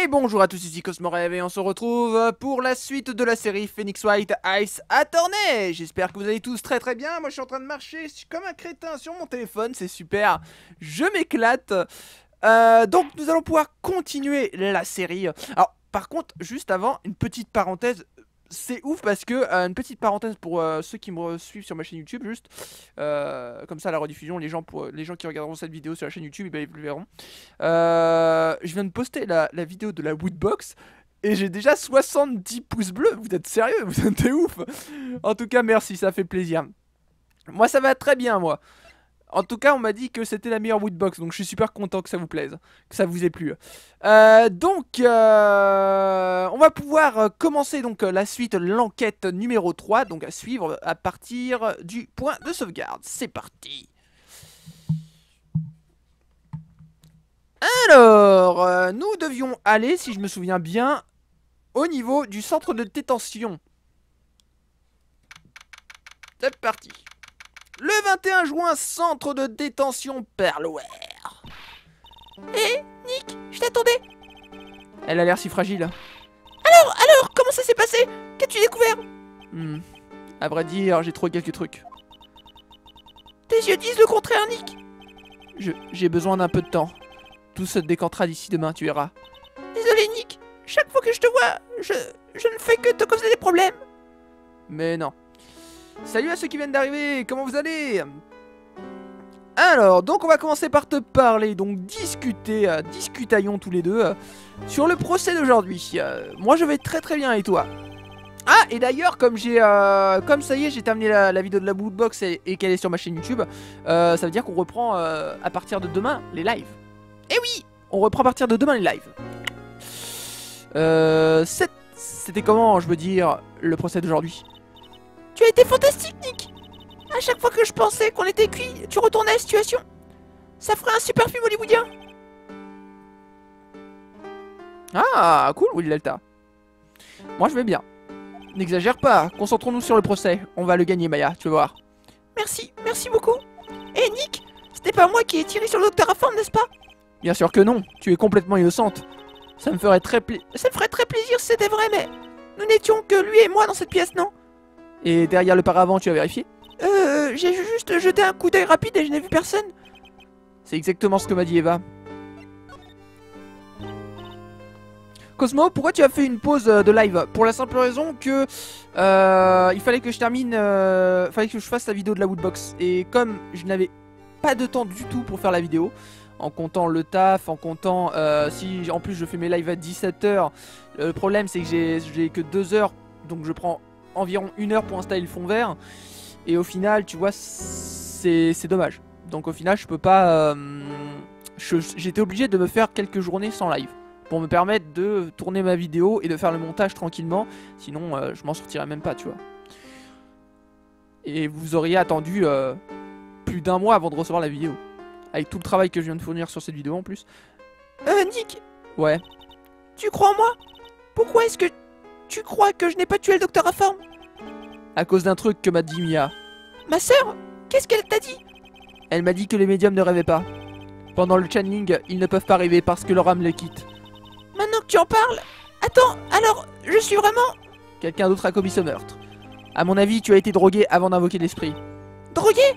Et bonjour à tous, ici Cosmorev et on se retrouve pour la suite de la série Phoenix White Ice Attorney J'espère que vous allez tous très très bien, moi je suis en train de marcher comme un crétin sur mon téléphone, c'est super, je m'éclate. Euh, Donc nous allons pouvoir continuer la série. Alors par contre, juste avant, une petite parenthèse, c'est ouf parce que, euh, une petite parenthèse pour euh, ceux qui me suivent sur ma chaîne YouTube, juste, euh, comme ça la rediffusion, les gens, pour, les gens qui regarderont cette vidéo sur la chaîne YouTube, ils le verront. je viens de poster la, vidéo de la Woodbox. Et j'ai déjà 70 pouces bleus, vous êtes sérieux, vous êtes ouf En tout cas merci, ça fait plaisir Moi ça va très bien moi en tout cas, on m'a dit que c'était la meilleure Woodbox, donc je suis super content que ça vous plaise, que ça vous ait plu. Euh, donc, euh, on va pouvoir euh, commencer donc la suite, l'enquête numéro 3, donc à suivre à partir du point de sauvegarde. C'est parti Alors, nous devions aller, si je me souviens bien, au niveau du centre de détention. C'est parti le 21 juin, centre de détention Perlware. Hé, Nick, je t'attendais. Elle a l'air si fragile. Alors, alors, comment ça s'est passé? Qu'as-tu découvert? Hmm. À vrai dire, j'ai trouvé quelques trucs. Tes yeux disent le contraire, Nick. J'ai besoin d'un peu de temps. Tout se décantera d'ici demain, tu verras. Désolé, Nick. Chaque fois que je te vois, je, je ne fais que te causer des problèmes. Mais non, Salut à ceux qui viennent d'arriver, comment vous allez? Alors, donc on va commencer par te parler, donc discuter, euh, discutaillons tous les deux euh, sur le procès d'aujourd'hui. Euh, moi je vais très très bien et toi? Ah et d'ailleurs comme j'ai, comme ça y est j'ai terminé la, vidéo de la bootbox et, et qu'elle est sur ma chaîne YouTube, ça veut dire qu'on reprend à partir de demain les lives. Eh oui, on reprend à partir de demain les lives. C'était comment je veux dire le procès d'aujourd'hui? Tu as été fantastique, Nick À chaque fois que je pensais qu'on était cuit, tu retournais à la situation. Ça ferait un super film hollywoodien. Ah, cool, Will Delta. Moi, je vais bien. N'exagère pas, concentrons-nous sur le procès. On va le gagner, Maya, tu vas voir? Merci, merci beaucoup. Eh, Nick, c'était pas moi qui ai tiré sur le docteur n'est-ce pas? Bien sûr que non, tu es complètement innocente. Ça me ferait très plaisir. Ça me ferait très plaisir si c'était vrai, mais nous n'étions que lui et moi dans cette pièce, non? Et derrière le paravent, tu as vérifié? Euh, j'ai juste jeté un coup d'œil rapide et je n'ai vu personne. C'est exactement ce que m'a dit Eva. Cosmo, pourquoi tu as fait une pause euh, de live? Pour la simple raison que euh, il fallait que je termine, euh, fallait que je fasse la vidéo de la Woodbox. Et comme je n'avais pas de temps du tout pour faire la vidéo, en comptant le taf, en comptant euh, si en plus je fais mes lives à 17h, le problème c'est que j'ai que 2 heures, donc je prends environ une heure pour installer le fond vert. Et au final, tu vois, c'est dommage. Donc au final, je peux pas... Euh, j'étais obligé de me faire quelques journées sans live. Pour me permettre de tourner ma vidéo et de faire le montage tranquillement. Sinon, euh, je m'en sortirais même pas, tu vois. Et vous auriez attendu euh, plus d'un mois avant de recevoir la vidéo. Avec tout le travail que je viens de fournir sur cette vidéo en plus. Euh, Nick Ouais. Tu crois en moi? Pourquoi est-ce que tu crois que je n'ai pas tué le docteur Informe À cause d'un truc que m'a dit Mia. Ma sœur Qu'est-ce qu'elle t'a dit? Elle m'a dit que les médiums ne rêvaient pas. Pendant le channeling, ils ne peuvent pas rêver parce que leur âme les quitte. Maintenant que tu en parles Attends, alors, je suis vraiment... Quelqu'un d'autre a commis ce meurtre. À mon avis, tu as été drogué avant d'invoquer l'esprit. Drogué?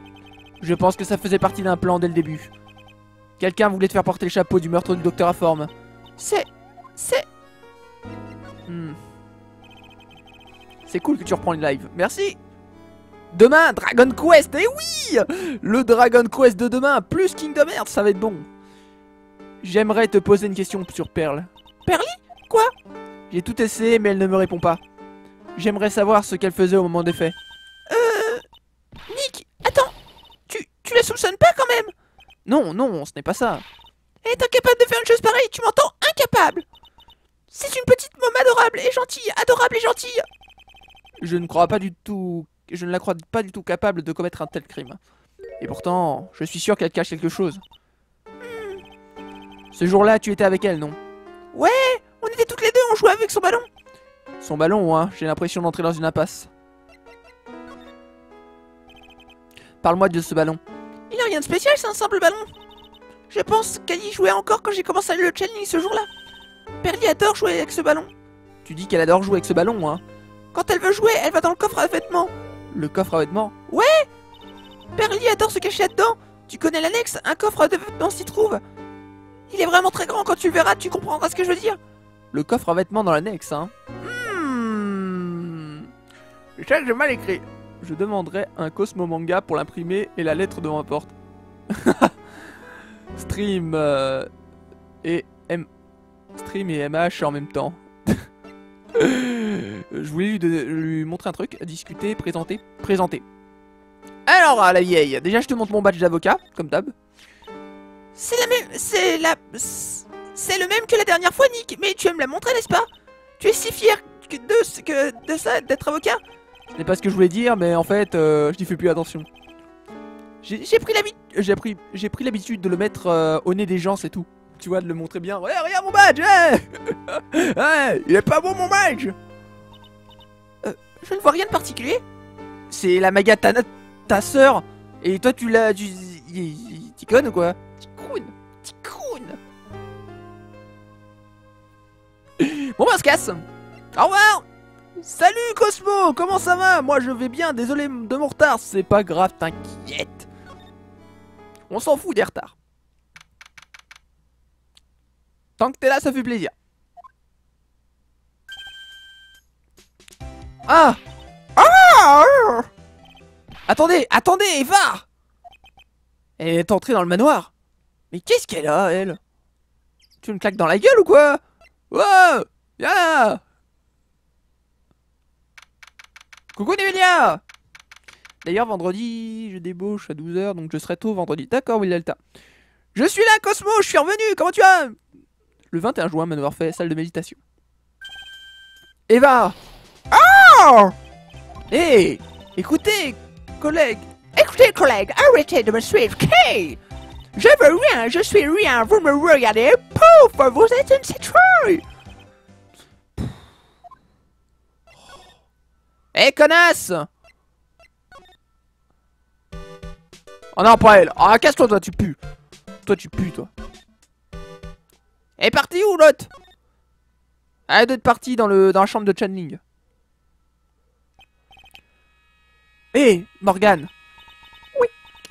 Je pense que ça faisait partie d'un plan dès le début. Quelqu'un voulait te faire porter le chapeau du meurtre du docteur Informe. C'est... c'est... Hmm. C'est cool que tu reprends les lives. Merci Demain, Dragon Quest Eh oui Le Dragon Quest de demain, plus Kingdom Hearts, ça va être bon. J'aimerais te poser une question sur Pearl. Perly Quoi? J'ai tout essayé, mais elle ne me répond pas. J'aimerais savoir ce qu'elle faisait au moment des faits. Euh... Nick, attends Tu, tu la soupçonnes pas quand même? Non, non, ce n'est pas ça. Elle est incapable de faire une chose pareille, tu m'entends Incapable C'est une petite môme adorable et gentille, adorable et gentille je ne crois pas du tout... Je ne la crois pas du tout capable de commettre un tel crime. Et pourtant, je suis sûr qu'elle cache quelque chose. Ce jour-là, tu étais avec elle, non? Ouais, on était toutes les deux, on jouait avec son ballon. Son ballon, hein, j'ai l'impression d'entrer dans une impasse. Parle-moi de ce ballon. Il a rien de spécial, c'est un simple ballon. Je pense qu'elle y jouait encore quand j'ai commencé le challenge ce jour-là. Perly adore jouer avec ce ballon. Tu dis qu'elle adore jouer avec ce ballon, hein Quand elle veut jouer, elle va dans le coffre à vêtements. Le coffre à vêtements Perly adore se cacher là-dedans. Tu connais l'annexe Un coffre de vêtements s'y trouve. Il est vraiment très grand. Quand tu le verras, tu comprendras ce que je veux dire. Le coffre à vêtements dans l'annexe, hein Hmm. Je sais que j'ai mal écrit. Je demanderai un Cosmo Manga pour l'imprimer et la lettre devant ma porte. Stream euh, et M. Stream et MH en même temps. Je voulais lui, lui montrer un truc, discuter, présenter, présenter. Alors, à la vieille, déjà je te montre mon badge d'avocat, comme d'hab. C'est la même. C'est la. C'est le même que la dernière fois, Nick. Mais tu aimes la montrer, n'est-ce pas? Tu es si fier que de, que de ça, d'être avocat Ce n'est pas ce que je voulais dire, mais en fait, euh, je n'y fais plus attention. J'ai pris l'habitude, j'ai pris, j'ai pris l'habitude de le mettre euh, au nez des gens, c'est tout. Tu vois, de le montrer bien. Ouais, regarde mon badge, hey Ouais, il est pas bon mon badge. Je ne vois rien de particulier. C'est la Magatana, ta sœur. Et toi, tu l'as, tu, connes ou quoi? Ticoun Ticoun Bon, bah, on se casse. Au revoir. Salut Cosmo, comment ça va? Moi, je vais bien. Désolé de mon retard. C'est pas grave, t'inquiète. On s'en fout des retards. Tant que t'es là, ça fait plaisir. Ah. Ah. Attendez, attendez, Eva. Elle est entrée dans le manoir. Mais qu'est-ce qu'elle a, elle? Tu me claques dans la gueule ou quoi? Wow. Viens Coucou Nevelia D'ailleurs, vendredi, je débauche à 12h, donc je serai tôt vendredi. D'accord, Will Delta. Je suis là, Cosmo, je suis revenu, comment tu vas? Le 21 juin, manoir fait, salle de méditation. Eva Oh Hé Écoutez, collègue Écoutez, collègue, arrêtez de me suivre. Kay Je veux rien, je suis rien. Vous me regardez. Pouf Vous êtes une citrouille Hé, connasse Oh non, pas elle Ah, casse-toi, toi, tu pues? Toi, tu pues, toi Elle est partie où, l'autre? Elle doit être partie dans, le, dans la chambre de Channing. Hé, Morgane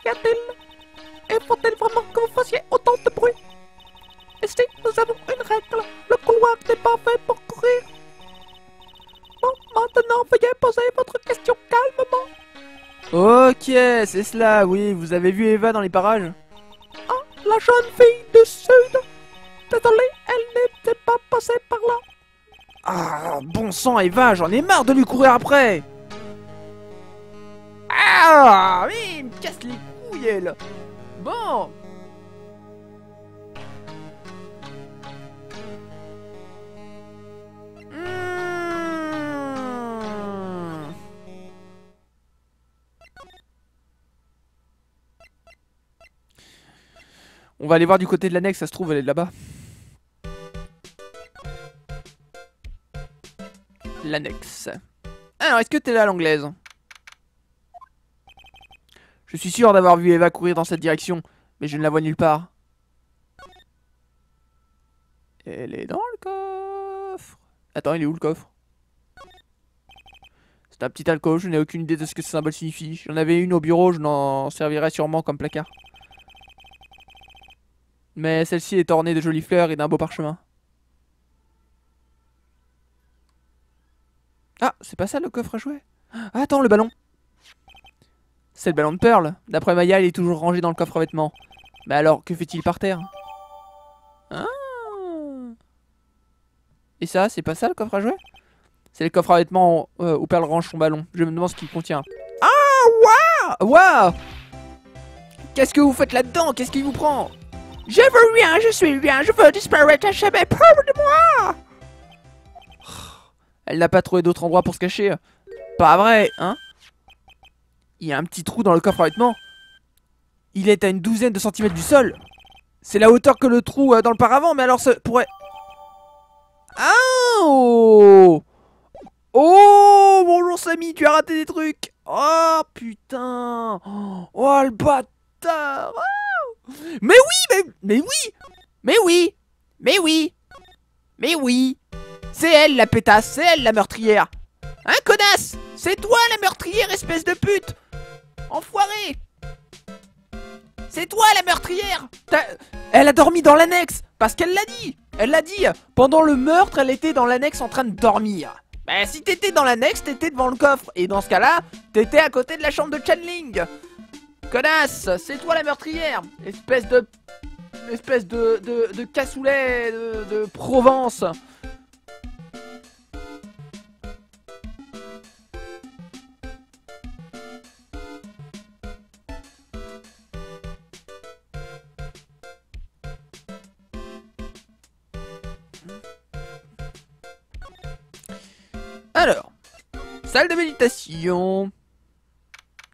Qu'y a-t-il Et faut-il vraiment que vous fassiez autant de bruit? Ici, nous avons une règle. Le couloir n'est pas fait pour courir. Bon, maintenant, veuillez poser votre question calmement. Ok, c'est cela, oui, vous avez vu Eva dans les parages? Ah, la jeune fille du sud. Désolé, elle n'était pas passée par là. Ah, bon sang, Eva, j'en ai marre de lui courir après Ah, oui, il me casse les couilles, elle Bon Hmm. On va aller voir du côté de l'annexe, ça se trouve, elle est là-bas. L'annexe. Alors, est-ce que t'es là, l'anglaise? Je suis sûr d'avoir vu Eva courir dans cette direction, mais je ne la vois nulle part. Elle est dans le coffre. Attends, il est où le coffre? C'est un petit alcool, je n'ai aucune idée de ce que ce symbole signifie. J'en avais une au bureau, je n'en servirais sûrement comme placard. Mais celle-ci est ornée de jolies fleurs et d'un beau parchemin. Ah, c'est pas ça le coffre à jouets Ah, Attends, le ballon C'est le ballon de Pearl. D'après Maya, il est toujours rangé dans le coffre à vêtements. Mais alors, que fait-il par terre? Ah Et ça, c'est pas ça le coffre à jouets? C'est le coffre à vêtements euh, où Pearl range son ballon. Je me demande ce qu'il contient. Ah, waouh Waouh Qu'est-ce que vous faites là-dedans? Qu'est-ce qui vous prend? Je veux rien, je suis rien, je veux disparaître à jamais. Pauvre de moi Elle n'a pas trouvé d'autre endroit pour se cacher. Pas vrai, hein? Il y a un petit trou dans le coffre à vêtements. Il est à une douzaine de centimètres du sol. C'est la hauteur que le trou euh, dans le paravent, mais alors ça pourrait... Oh Oh Bonjour Samy, tu as raté des trucs. Oh putain. Oh le bâtard. Mais oui Mais, mais oui. Mais oui. Mais oui. Mais oui. C'est elle la pétasse, c'est elle la meurtrière. Hein, connasse? C'est toi la meurtrière, espèce de pute Enfoiré. C'est toi la meurtrière. Elle a dormi dans l'annexe. Parce qu'elle l'a dit. Elle l'a dit. Pendant le meurtre, elle était dans l'annexe en train de dormir. Bah si t'étais dans l'annexe, t'étais devant le coffre. Et dans ce cas-là, t'étais à côté de la chambre de Chanling. Connasse C'est toi la meurtrière. Espèce de... Espèce de, de, cassoulet de Provence méditation.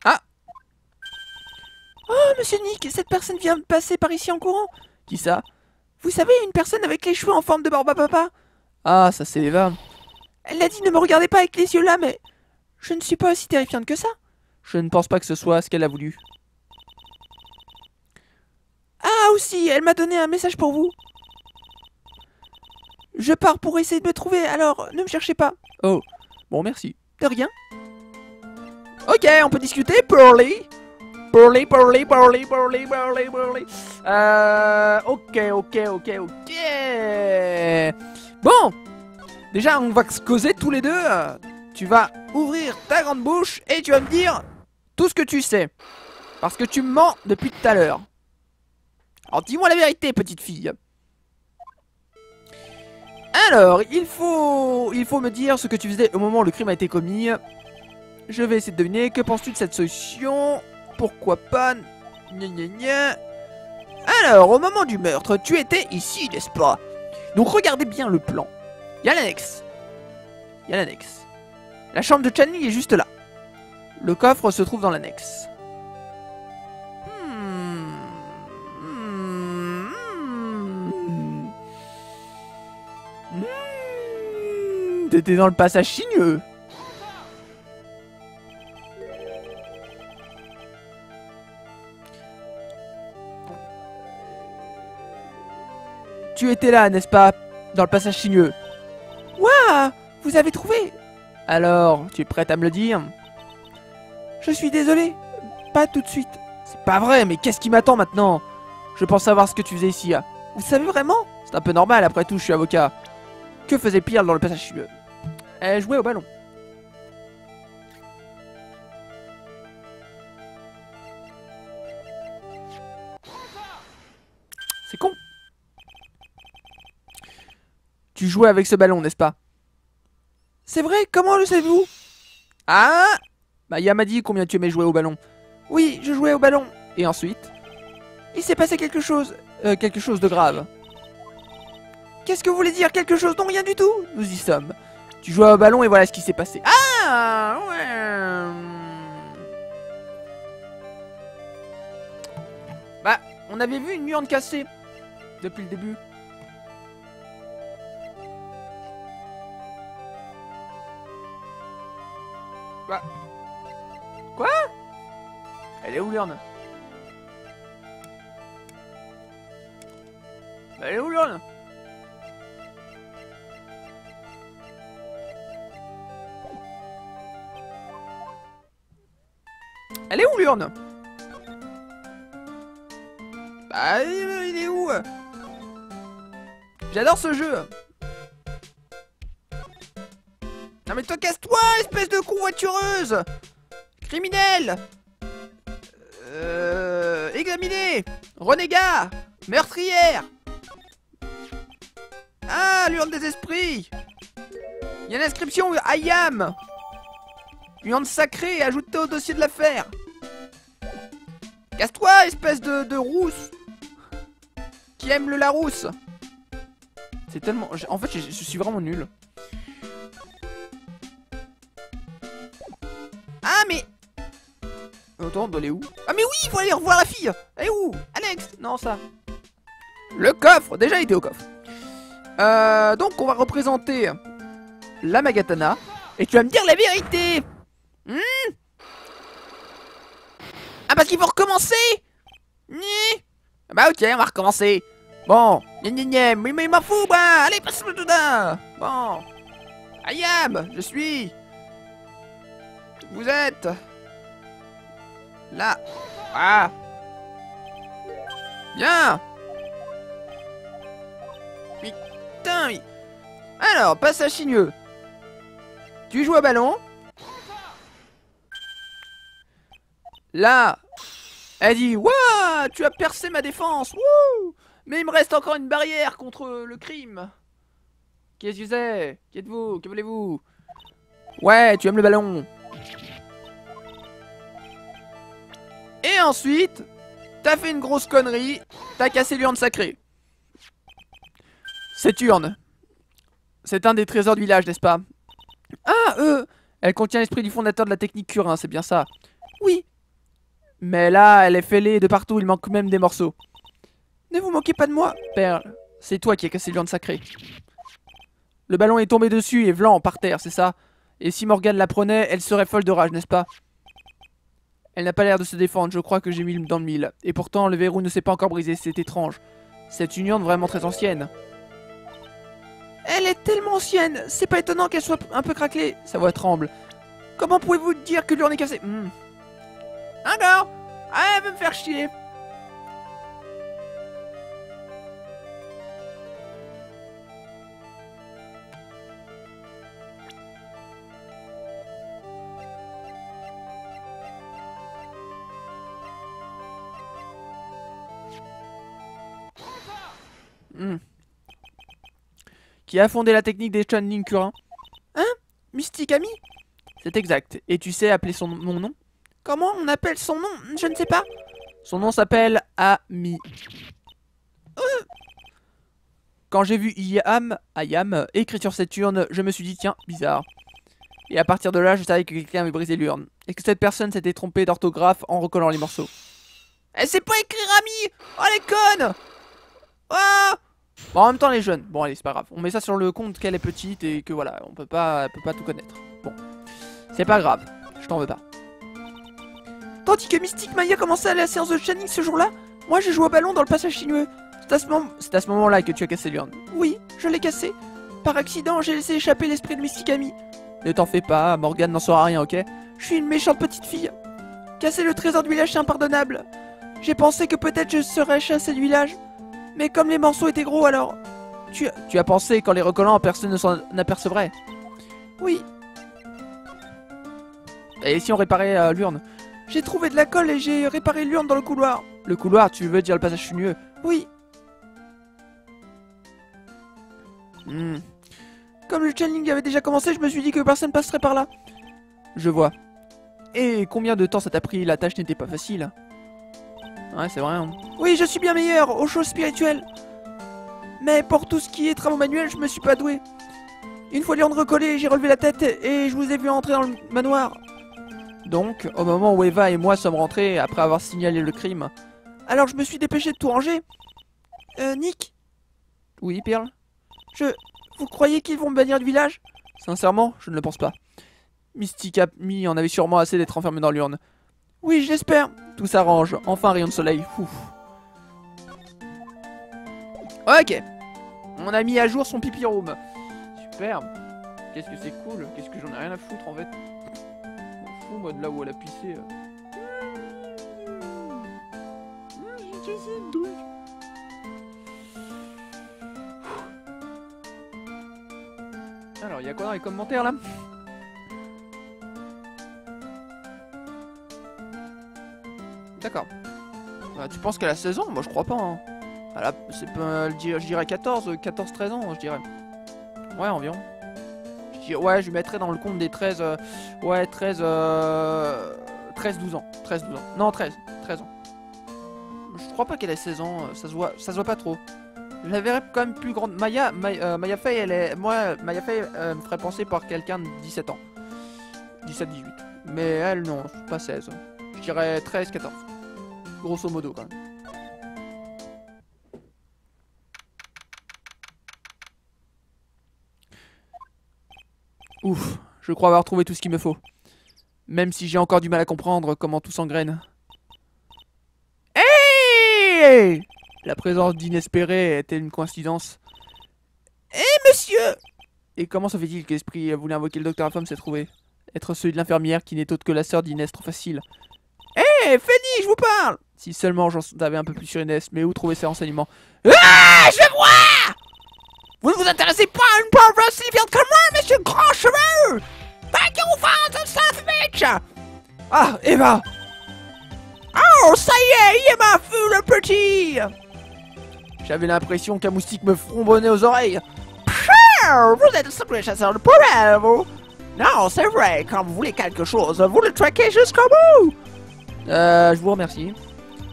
Ah Oh, monsieur Nick, cette personne vient de passer par ici en courant. Qui ça Vous savez, une personne avec les cheveux en forme de barbe à papa. Ah, ça c'est Eva. Elle a dit ne me regardez pas avec les yeux là, mais je ne suis pas aussi terrifiante que ça. Je ne pense pas que ce soit ce qu'elle a voulu. Ah aussi, elle m'a donné un message pour vous. Je pars pour essayer de me trouver, alors ne me cherchez pas. Oh, bon merci. De rien. Ok, on peut discuter, Pearly. Pearly, Pearly, Pearly, Pearly, Pearly, Pearly. Euh, ok, ok, ok, ok. Bon, déjà on va se causer tous les deux. Tu vas ouvrir ta grande bouche et tu vas me dire tout ce que tu sais. Parce que tu me mens depuis tout à l'heure. Alors dis-moi la vérité, petite fille. Alors, il faut, me dire ce que tu faisais au moment où le crime a été commis. Je vais essayer de deviner. Que penses-tu de cette solution? Pourquoi pas? Gna gna gna. Alors, au moment du meurtre, tu étais ici, n'est-ce pas? Donc regardez bien le plan. Il y a l'annexe. Il y a l'annexe. La chambre de Channing est juste là. Le coffre se trouve dans l'annexe. T'étais dans le passage sinueux. Tu étais là, n'est-ce pas Dans le passage sinueux? Waouh Vous avez trouvé? Alors, tu es prête à me le dire? Je suis désolé. Pas tout de suite. C'est pas vrai, mais qu'est-ce qui m'attend maintenant? Je pense savoir ce que tu faisais ici. Vous savez vraiment? C'est un peu normal, après tout, je suis avocat. Que faisait Pierre dans le passage sinueux Elle jouait au ballon. C'est con. Tu jouais avec ce ballon, n'est-ce pas? C'est vrai, comment le savez-vous? Ah Bah, Yam m'a dit combien tu aimais jouer au ballon. Oui, je jouais au ballon. Et ensuite? Il s'est passé quelque chose. Euh, quelque chose de grave. Qu'est-ce que vous voulez dire Quelque chose Non, rien du tout Nous y sommes. Tu jouais au ballon et voilà ce qui s'est passé. Ah Ouais Bah, on avait vu une urne cassée. Depuis le début. Quoi Quoi? Elle est où l'urne? Bah, Elle est où l'urne? Elle est où l'urne? Bah il est où? J'adore ce jeu. Non mais toi casse-toi espèce de con voitureuse Criminel Euh... Examiné Renégat! Meurtrière! Ah l'urne des esprits! Il y a l'inscription I am Urne sacrée ajoutée au dossier de l'affaire Casse-toi, espèce de, de rousse Qui aime le Larousse C'est tellement... En fait, je, suis vraiment nul. Ah, mais... Attends, doit aller où? Ah, mais oui, il faut aller revoir la fille Elle est où? Alex Non, ça. Le coffre Déjà, il était au coffre. Euh, donc, on va représenter la Magatana. Et tu vas me dire la vérité Hmm ah parce qu'il faut recommencer Ah Bah ok, on va recommencer. Bon, gna gna mais mais m'en fous, bah Allez, passe-le dedans Bon. Ayam, je suis... Vous êtes... Là. Ah. Bien. Putain, oui. Alors, passage sinueux. Tu joues à ballon. Là. Elle dit, Waouh, tu as percé ma défense. Wouh Mais il me reste encore une barrière contre le crime. Qu'est-ce que c'est? Qui êtes-vous? Que voulez-vous? Ouais, tu aimes le ballon. Et ensuite, t'as fait une grosse connerie, t'as cassé l'urne sacrée. Cette urne, c'est un des trésors du village, n'est-ce pas? Ah, euh, elle contient l'esprit du fondateur de la technique Curin, c'est bien ça Oui. Mais là, elle est fêlée de partout, il manque même des morceaux. Ne vous moquez pas de moi, Perle. C'est toi qui as cassé l'urne sacrée. Le ballon est tombé dessus et Vlan par terre, c'est ça Et si Morgane la prenait, elle serait folle de rage, n'est-ce pas? Elle n'a pas l'air de se défendre, je crois que j'ai mis dans le mille. Et pourtant, le verrou ne s'est pas encore brisé, c'est étrange. Cette union vraiment très ancienne. Elle est tellement ancienne, c'est pas étonnant qu'elle soit un peu craquelée. Sa voix tremble. Comment pouvez-vous dire que l'urne est cassée? Hmm. Encore Ah, elle veut me faire chier. Hmm. Qui a fondé la technique des Channing Curin Hein? Mystique Ami? C'est exact. Et tu sais appeler son mon nom? Comment on appelle son nom? Je ne sais pas. Son nom s'appelle Ami. Euh. Quand j'ai vu Iam, Ayam écrit sur cette urne, je me suis dit tiens, bizarre. Et à partir de là, je savais que quelqu'un avait brisé l'urne. Et que cette personne s'était trompée d'orthographe en recollant les morceaux. Elle sait pas écrire Ami Oh les connes Oh Bon, en même temps, les jeunes. Bon, allez, c'est pas grave. On met ça sur le compte qu'elle est petite et que voilà, on peut pas, peut pas tout connaître. Bon, c'est pas grave. Je t'en veux pas. Tandis que Mystique Maya commençait à la séance de Channing ce jour-là, moi j'ai joué au ballon dans le passage sinueux. C'est à ce, moment... ce moment-là que tu as cassé l'urne. Oui, je l'ai cassé. Par accident, j'ai laissé échapper l'esprit de Mystique Ami. Ne t'en fais pas, Morgane n'en saura rien, ok? Je suis une méchante petite fille. Casser le trésor du village, c'est impardonnable. J'ai pensé que peut-être je serais chassé du village. Mais comme les morceaux étaient gros, alors... Tu, tu as pensé qu'en les recollant, personne ne s'en apercevrait? Oui. Et si on réparait euh, l'urne? J'ai trouvé de la colle et j'ai réparé l'urne dans le couloir. Le couloir, tu veux dire le passage sinueux Oui. Hmm. Comme le channeling avait déjà commencé, je me suis dit que personne passerait par là. Je vois. Et combien de temps ça t'a pris? La tâche n'était pas facile. Ouais, c'est vrai. Hein. Oui, je suis bien meilleur aux choses spirituelles. Mais pour tout ce qui est travaux manuels, je me suis pas doué. Une fois l'urne recollée, j'ai relevé la tête et je vous ai vu entrer dans le manoir. Donc, au moment où Eva et moi sommes rentrés après avoir signalé le crime, alors je me suis dépêché de tout ranger. Euh, Nick Oui, Pearl? Je... Vous croyez qu'ils vont me bannir du village? Sincèrement, je ne le pense pas. Mystique Ami en avait sûrement assez d'être enfermé dans l'urne. Oui, j'espère. Tout s'arrange. Enfin, rayon de soleil. Ok. On a mis à jour son pipi room. Super. Qu'est-ce que c'est cool. Qu'est-ce que j'en ai rien à foutre en fait. De là où elle a pissé. Alors, il y a quoi dans les commentaires là? D'accord. Bah, tu penses qu'elle a 16 ans? Moi je crois pas. Hein. c'est pas, je dirais 14, 14-13 ans, je dirais. Ouais, environ. Ouais, je lui mettrais dans le compte des 13. Euh, ouais, 13. 13-12 ans. 13-12 ans. Non, 13. 13 ans. Je crois pas qu'elle ait 16 ans, euh, ça se voit, ça se voit pas trop. Je la verrais quand même plus grande. Maya, Maya, euh, Maya Faye, elle est. Moi, Maya Faye me ferait penser par quelqu'un de 17 ans. 17-18. Mais elle, non, pas 16. Je dirais 13-14. Grosso modo, quand même. Ouf, je crois avoir trouvé tout ce qu'il me faut. Même si j'ai encore du mal à comprendre comment tout s'engraine. Hey La présence d'inespéré était une coïncidence. Eh monsieur Et comment se fait-il que l'esprit voulait invoquer le docteur Infâme s'est trouvé? Être celui de l'infirmière qui n'est autre que la sœur d'Inès, trop facile. Eh Fanny, je vous parle Si seulement j'en savais un peu plus sur Inès, mais où trouver ces renseignements? Ah Je vois Vous ne vous intéressez pas à une pauvre insignifiante comme moi, monsieur Grand Cheveux Ah, Eva Oh, ça y est, il m'a le petit. J'avais l'impression qu'un moustique me frondonnait aux oreilles. Vous êtes simple chasseur de poubelles, vous. Non, c'est vrai, quand vous voulez quelque chose, vous le traquez jusqu'au bout. Euh, je vous remercie.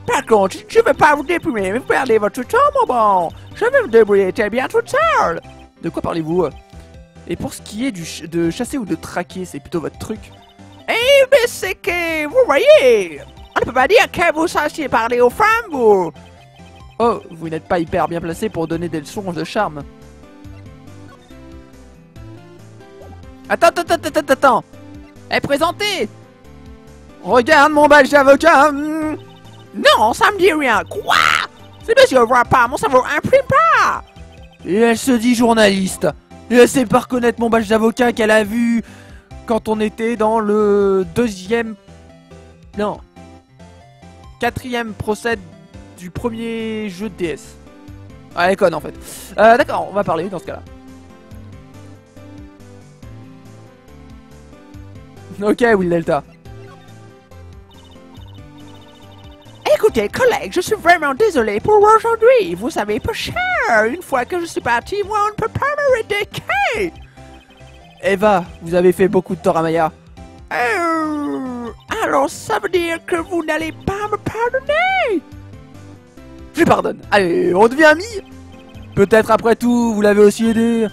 Par contre, je ne vais pas vous déprimer, vous perdez votre temps, mon bon. Je vais vous débrouiller très bien toute seule. De quoi parlez-vous Et pour ce qui est du ch- de chasser ou de traquer, c'est plutôt votre truc. Eh, mais c'est que, vous voyez, on ne peut pas dire que vous sachiez parler aux femmes, vous. Oh, vous n'êtes pas hyper bien placé pour donner des leçons de charme. Attends, attends, attends, attends, attends. Eh, présentez. Regarde mon badge d'avocat hmm. Non, ça me dit rien Quoi? C'est parce que je vois pas, mon cerveau imprime pas Et elle se dit journaliste Et elle sait pas reconnaître mon badge d'avocat qu'elle a vu quand on était dans le deuxième... Non. Quatrième procès du premier jeu de DS. Ah, elle est conne en fait. Euh, D'accord, on va parler dans ce cas-là. Ok, Will Delta. Écoutez, collègue, je suis vraiment désolé pour aujourd'hui. Vous savez pas cher. Une fois que je suis parti, moi, on ne peut pas me rédéquer. Eva, vous avez fait beaucoup de tort à Maya. Euh, alors, ça veut dire que vous n'allez pas me pardonner Je pardonne. Allez, on devient amis Peut-être après tout, vous l'avez aussi aidé.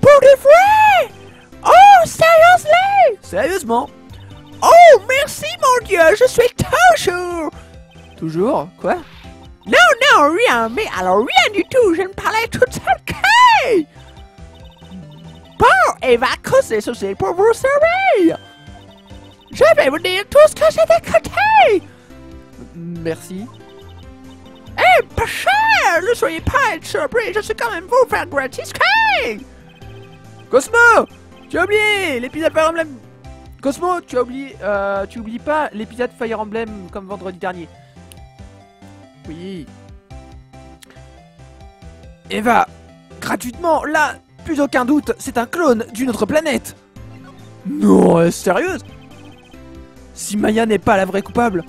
Pour de vrai? Oh, sérieusement? Sérieusement Oh, merci mon dieu, je suis toujours Toujours. Quoi? Non, non, rien, mais alors rien du tout, je ne parlais toute seule. Que... Bon, Eva, causer ceci pour vous servir Je vais vous dire tout ce que j'ai décoté Merci. Eh, pas cher Ne soyez pas surpris, je suis quand même vous faire gratis Cosmo Tu as oublié l'épisode Fire Emblem. Cosmo, tu as oublié... Euh, tu oublies pas l'épisode Fire Emblem comme vendredi dernier Oui. Eva, gratuitement, là, plus aucun doute, c'est un clone d'une autre planète. Non, est sérieuse. Si Maya n'est pas la vraie coupable,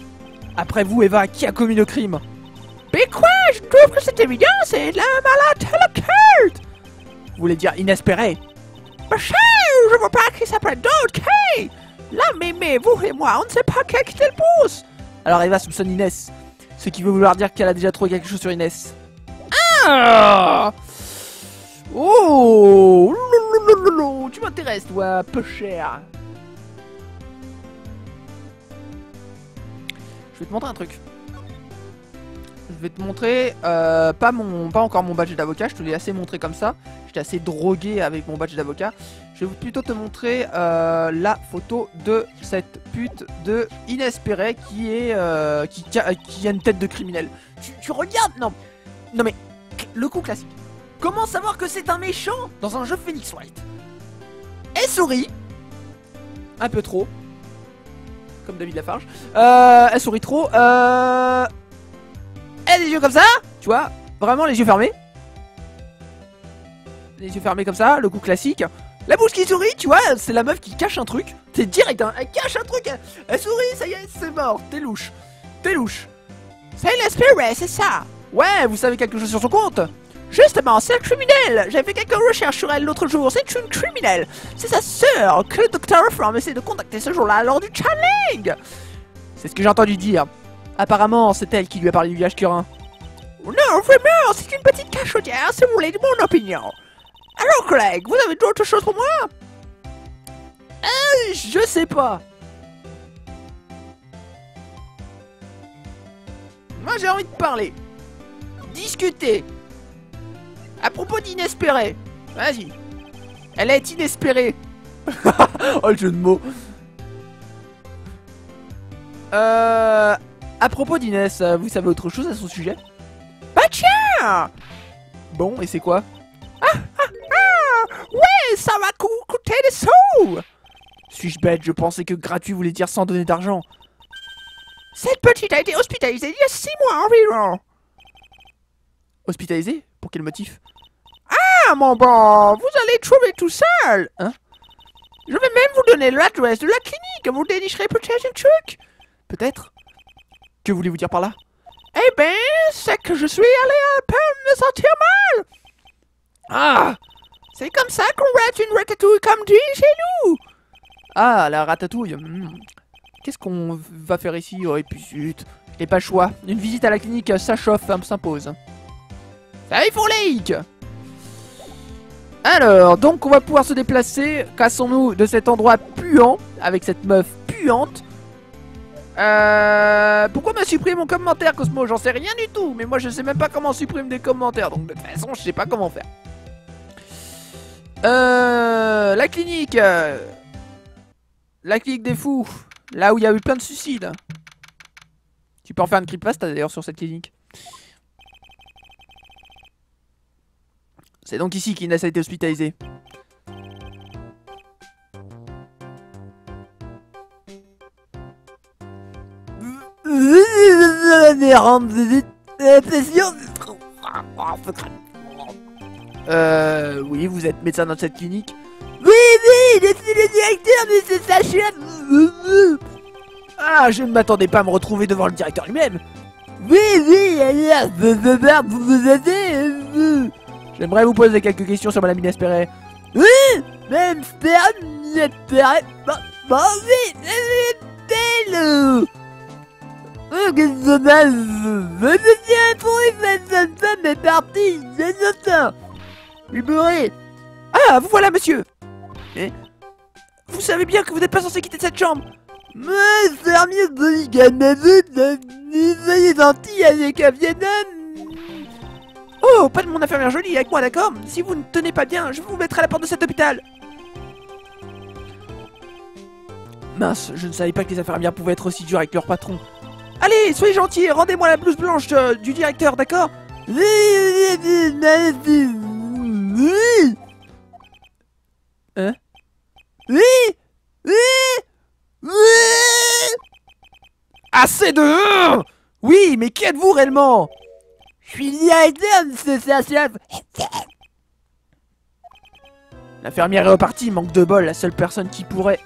après vous, Eva, qui a commis le crime? Mais quoi? Je trouve que c'est évident, c'est la malade téléculte Vous voulez dire inespéré? Mais je vois pas qui s'appelle d'autre, Là, mais, mais, vous et moi, on ne sait pas qui quitté le pouce. Alors Eva soupçonne Inès, ce qui veut vouloir dire qu'elle a déjà trouvé quelque chose sur Inès. Ah Oh Tu m'intéresses, toi, peu cher Je vais te montrer un truc. Je vais te montrer, euh, pas mon, pas encore mon badge d'avocat, je te l'ai assez montré comme ça. J'étais assez drogué avec mon badge d'avocat. Je vais plutôt te montrer euh, la photo de cette pute de inespéré qui est, euh, qui, a, qui a une tête de criminel. Tu, tu regardes, non, non mais le coup classique. Comment savoir que c'est un méchant dans un jeu Phoenix Wright? Elle sourit, un peu trop, comme David Lafarge. Euh, elle sourit trop. Euh... Elle a les yeux comme ça, tu vois, vraiment les yeux fermés. Les yeux fermés comme ça, le coup classique. La bouche qui sourit, tu vois, c'est la meuf qui cache un truc. C'est direct, hein, elle cache un truc. Elle, sourit, ça y est, c'est mort. T'es louche. T'es louche. C'est c'est ça. Ouais, vous savez quelque chose sur son compte? Justement, c'est un criminel J'ai fait quelques recherches sur elle l'autre jour, c'est une criminelle C'est sa sœur que le docteur Fromm essaie de contacter ce jour-là lors du challenge C'est ce que j'ai entendu dire. Apparemment, c'est elle qui lui a parlé du village Curin. Non, vraiment, c'est une petite cachottière, si vous voulez de mon opinion. Alors, collègue, vous avez d'autres choses pour moi? Euh, je sais pas. Moi, j'ai envie de parler. Discuter. À propos d'inespéré. Vas-y. Elle est inespérée. oh, le jeu de mots. Euh... À propos d'Inès, euh, vous savez autre chose à son sujet? Bah tiens! Bon, et c'est quoi? Ouais, ça va coûter des sous! Suis-je bête? Je pensais que gratuit voulait dire sans donner d'argent. Cette petite a été hospitalisée il y a six mois environ. Hospitalisé Pour quel motif? Ah mon bon, vous allez trouver tout seul. Hein? Je vais même vous donner l'adresse de la clinique, vous dénicherez peut-être un truc? Peut-être? Que voulez-vous dire par là? Eh ben, c'est que je suis allé un peu me sentir mal. Ah C'est comme ça qu'on rate une ratatouille comme dit chez nous. Ah, la ratatouille. hmm. Qu'est-ce qu'on va faire ici? Oh, et puis zut. Et pas le choix. Une visite à la clinique, ça chauffe, s'impose. Salut pour Lake Alors, donc on va pouvoir se déplacer. Cassons-nous de cet endroit puant, avec cette meuf puante. Euh... Pourquoi m'a supprimé mon commentaire, Cosmo? J'en sais rien du tout. Mais moi, je sais même pas comment on supprime des commentaires. Donc, de toute façon, je sais pas comment faire. Euh... La clinique La clinique des fous. Là où il y a eu plein de suicides. Tu peux en faire une creepypasta d'ailleurs sur cette clinique. C'est donc ici qu'Inès a été hospitalisée. Euh, oui, vous êtes médecin dans cette clinique Oui, oui, je suis le directeur de ce sachet. Ah, je ne m'attendais pas à me retrouver devant le directeur lui-même. Oui, oui, alors, vous vous aider. J'aimerais vous poser quelques questions sur Madame Inès Perret. Oui, Inès Perret. Oui, Ah, vous voilà, monsieur. Vous savez bien que vous n'êtes pas censé quitter cette chambre. Mais fermier de gentil avec un Vietnam. Oh, pas de mon infirmière jolie avec moi, d'accord Si vous ne tenez pas bien, je vous mettrai à la porte de cet hôpital. Mince, je ne savais pas que les infirmières pouvaient être aussi dures avec leur patron. Soyez gentils, rendez-moi la blouse blanche euh, du directeur, d'accord. Hein Assez de... Oui, mais qui êtes-vous réellement? Je suis directeur chef. L'infirmière est repartie, manque de bol, la seule personne qui pourrait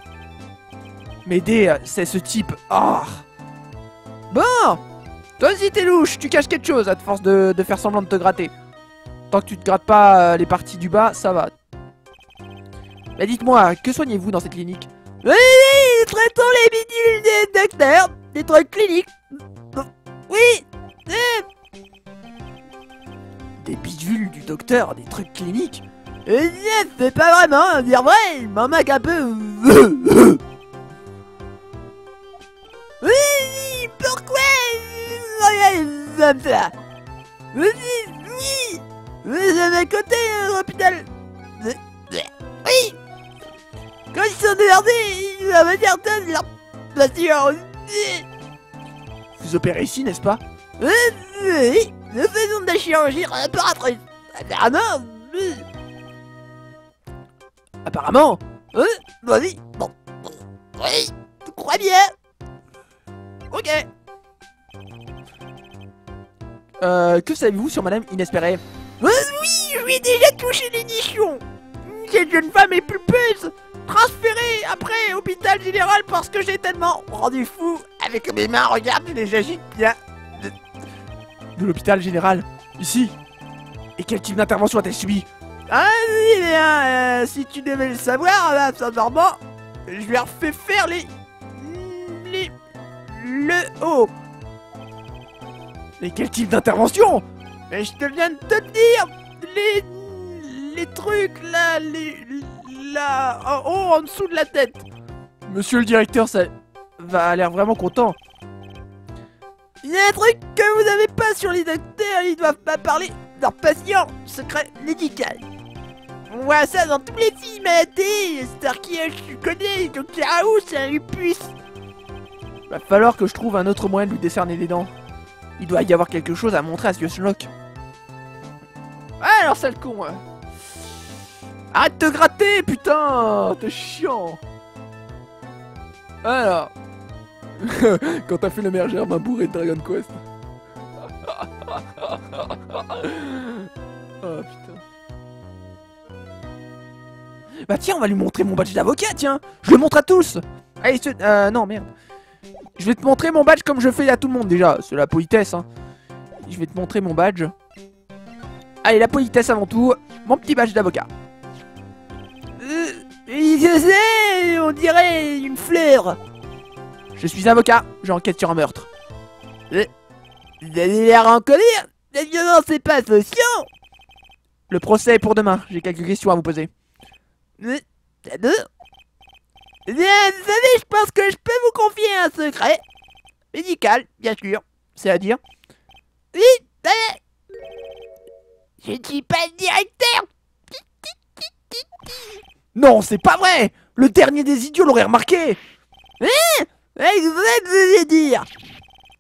m'aider, euh, c'est ce type. Ah Bon Toi aussi t'es louche, tu caches quelque chose à force de, faire semblant de te gratter. Tant que tu te grattes pas euh, les parties du bas, ça va. Mais dites-moi, que soignez-vous dans cette clinique? Oui, traitons les bidules des docteurs, des trucs cliniques. Oui, eh. Des bidules du docteur, des trucs cliniques? C'est pas vraiment, dire vrai, il m'en manque un peu. Oui, pourquoi comme ça Oui, oui Oui, c'est à côté, l'hôpital Oui Quand ils sont démerdés, ça va dire de leur voiture Vous opérez ici, n'est-ce pas? Oui, oui Nous faisons de la chirurgie réparatrice Apparemment oui. Apparemment Oui, vas-y Bon Oui, tu crois bien Ok. Euh, que savez-vous sur Madame Inespérée? Oui, oui, je lui ai déjà touché l'édition. Cette jeune femme est pulpeuse. Transférée après hôpital général parce que j'ai tellement rendu fou avec mes mains. Regarde, je les agite bien. De, de l'hôpital général Ici Et quel type d'intervention a-t-elle subi? Ah oui, bien, euh, si tu devais le savoir, là, sincèrement, je lui ai refait faire les le haut. Mais quel type d'intervention? Mais je te viens de te dire Les... Les trucs là, les... Là... En haut, en dessous de la tête Monsieur le directeur, ça va l'air vraiment content. Il y a un truc que vous n'avez pas sur les docteurs, ils doivent pas parler de leurs patients, secret médical. On voit ça dans tous les films à la télé, Starkey, tu connais, Docteur House, c'est un Va falloir que je trouve un autre moyen de lui décerner des dents. Il doit y avoir quelque chose à montrer à ce vieux Sherlock. alors, sale con hein. Arrête de te gratter, putain T'es chiant Alors... Quand t'as fait le meilleur germe bourré de Dragon Quest. oh putain. Bah tiens, on va lui montrer mon badge d'avocat, tiens Je le montre à tous Allez, ce... Euh, non, merde. Je vais te montrer mon badge comme je fais à tout le monde, déjà. C'est la politesse, hein. Je vais te montrer mon badge. Allez, la politesse avant tout. Mon petit badge d'avocat. Euh, on dirait une fleur. Je suis avocat, j'enquête sur un meurtre. Euh, vous avez l'air en colère La violence c'est pas solution Le procès est pour demain, j'ai quelques questions à vous poser. Euh, Bien, vous savez, je pense que je peux vous confier un secret. Médical, bien sûr, c'est à dire. Oui, allez. Je suis pas le directeur. Non, c'est pas vrai. Le dernier des idiots l'aurait remarqué. Hein vous dire?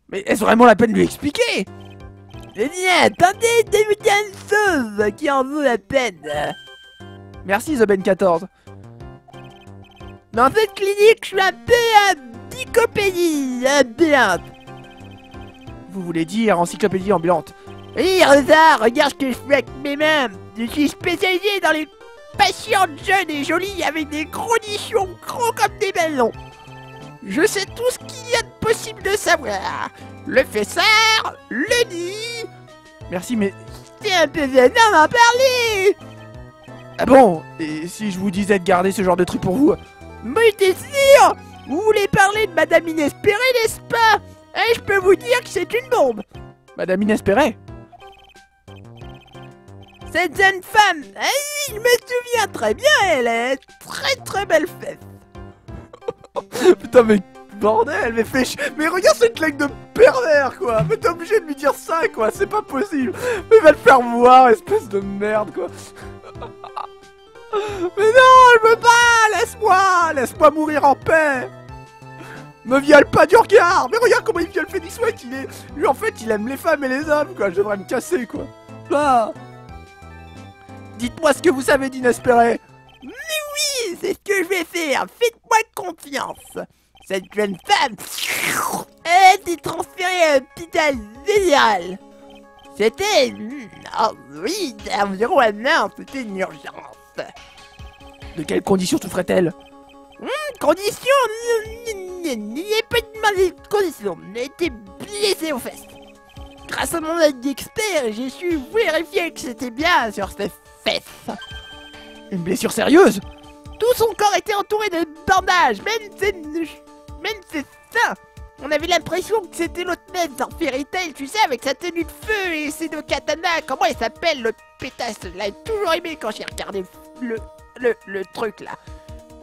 Mais est-ce vraiment la peine de lui expliquer? Eh bien, attendez de dire une chose qui en vaut la peine. Merci The Ben 14 Dans cette clinique, je suis un peu à encyclopédie ambulante Vous voulez dire encyclopédie ambulante Oui, Rosa, regarde ce que je fais avec mes mains Je suis spécialisé dans les patientes jeunes et jolies avec des gros nichons gros comme des ballons je sais tout ce qu'il y a de possible de savoir. Le fessard, le nid. Merci, mais c'est un peu vénère d'en parler. Ah bon Et si je vous disais de garder ce genre de truc pour vous Mais t'es sûr Vous voulez parler de Madame Inespérée, n'est-ce pas? Et je peux vous dire que c'est une bombe. Madame Inespérée? Cette jeune femme, je me souviens très bien, elle est très très belle fesse. Putain, mais bordel, mais fais Mais regarde cette claque de pervers, quoi. Mais t'es obligé de lui dire ça, quoi. C'est pas possible. Mais va le faire voir, espèce de merde, quoi Mais non, je veux pas Laisse-moi Laisse-moi mourir en paix Me viole pas du regard Mais regarde comment il viole Phoenix White, il est... Lui, en fait, il aime les femmes et les hommes, quoi Je devrais me casser, quoi Ah Dites-moi ce que vous savez d'inespéré c'est ce que je vais faire. Faites-moi confiance. Cette jeune femme a été transférée à l'hôpital général. C'était... Oh oui, environ un an, c'était une urgence. De quelles conditions souffrait-elle hmm, Conditions Il n'y a pas de conditions. Elle était blessée aux fesses. Grâce à mon aide d'expert, j'ai su vérifier que c'était bien sur ses fesses. Une blessure sérieuse? Tout son corps était entouré de bandages, même c'est... Même c'est ça On avait l'impression que c'était l'autre mec dans Fairy Tail, tu sais, avec sa tenue de feu et ses deux katanas. Comment il s'appelle, l'autre pétasse? Je l'avais toujours aimé quand j'ai regardé le, le, le truc, là.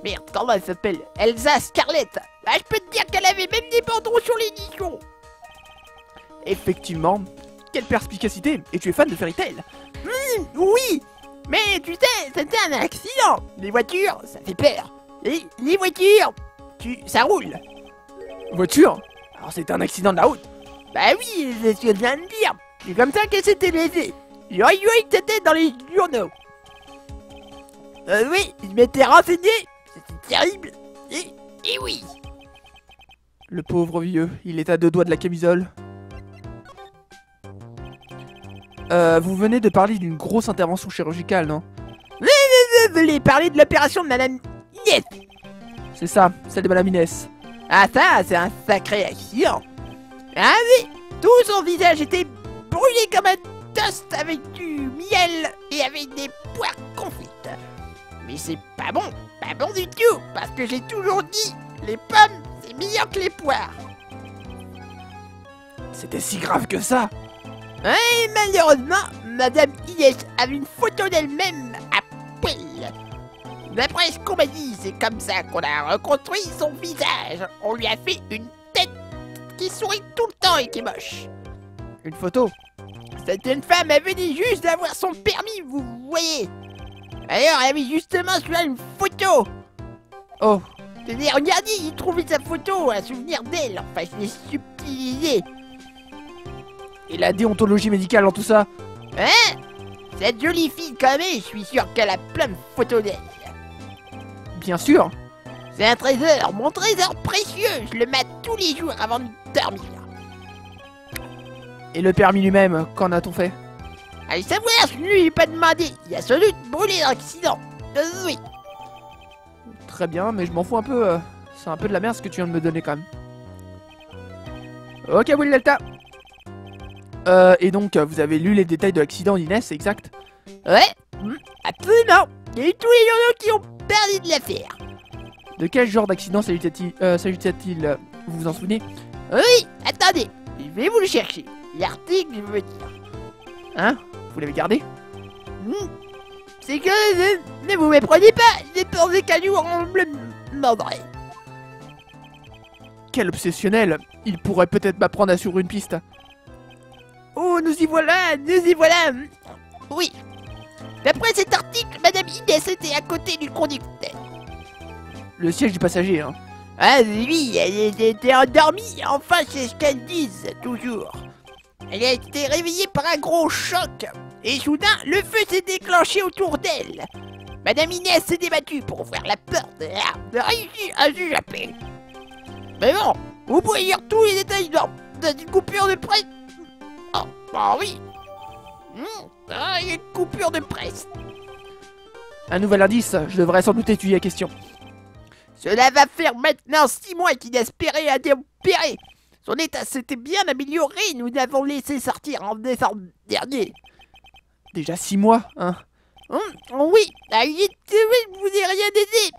Merde, comment elle s'appelle? Elsa Scarlett Bah, je peux te dire qu'elle avait même des bandeaux sur l'édition Effectivement, quelle perspicacité Et tu es fan de Fairy Tail mmh, Oui mais tu sais, c'était un accident. Les voitures, ça fait peur. Et les voitures, tu, ça roule. Voiture? Alors c'est un accident de la route Bah oui, c'est ce que je viens de dire. C'est comme ça qu'elle s'était lésée. J'aurais eu que c'était dans les journaux. Euh, oui, je m'étais renseigné. C'était terrible. Et, oui. Le pauvre vieux, il est à deux doigts de la camisole. Euh, vous venez de parler d'une grosse intervention chirurgicale, non? Vous voulez parler de l'opération de Madame Inès C'est ça, celle de Madame Inès. Ah ça, c'est un sacré accident Ah oui Tout son visage était brûlé comme un toast avec du miel et avec des poires. Mais c'est pas bon, pas bon du tout, parce que j'ai toujours dit, les pommes, c'est meilleur que les poires. C'était si grave que ça et malheureusement, Madame Inès avait une photo d'elle-même à poil. D'après ce qu'on m'a dit, c'est comme ça qu'on a reconstruit son visage. On lui a fait une tête qui sourit tout le temps et qui est moche. Une photo? Cette jeune femme, elle venait juste d'avoir son permis, vous voyez. Alors, elle avait justement sur une photo. Oh. C'est-à-dire, regardez, il trouvait sa photo, un souvenir d'elle. Enfin, je l'ai subtilisé. Et la déontologie médicale dans tout ça Hein? Cette jolie fille comme elle, je suis sûr qu'elle a plein de photos d'elle. Bien sûr. C'est un trésor, mon trésor précieux. Je le mate tous les jours avant de dormir. Et le permis lui-même, qu'en a-t-on fait? Allez savoir, lui ai pas demandé. Il a sans doute brûlé dans l'accident. Euh, oui. Très bien, mais je m'en fous un peu. euh, C'est un peu de la merde ce que tu viens de me donner quand même. Ok, Will Delta. Euh, et donc, euh, vous avez lu les détails de l'accident d'Inès, c'est exact? Ouais, hmm, absolument. Il y a eu tous les journaux qui ont parlé de l'affaire. De quel genre d'accident s'agissait-il euh, s'agissait-il, euh, Vous vous en souvenez? Oui, attendez, je vais vous le chercher. L'article, je veux dire. Hein Vous l'avez gardé Hmm. C'est que euh, ne vous méprenez pas, j'ai pensé qu'à nous on me demanderait. Quel obsessionnel Il pourrait peut-être m'apprendre à suivre une piste. Oh, nous y voilà, nous y voilà. Oui. D'après cet article, Madame Inès était à côté du conducteur. Le siège du passager, hein. Ah oui, elle était endormie, enfin c'est ce qu'elles disent, toujours. Elle a été réveillée par un gros choc, et soudain, le feu s'est déclenché autour d'elle. Madame Inès s'est débattue pour ouvrir la porte et a réussi à s'échapper. Mais bon, vous pouvez lire tous les détails dans, dans une coupure de presse. Oh, bah oui. Hmm, ah, il y a une coupure de presse. Un nouvel indice, je devrais sans doute étudier la question. Cela va faire maintenant six mois qu'il espérait à opéré. Son état s'était bien amélioré, nous l'avons laissé sortir en décembre dernier. Déjà six mois, hein Hum, oui, je vous ai rien aidé.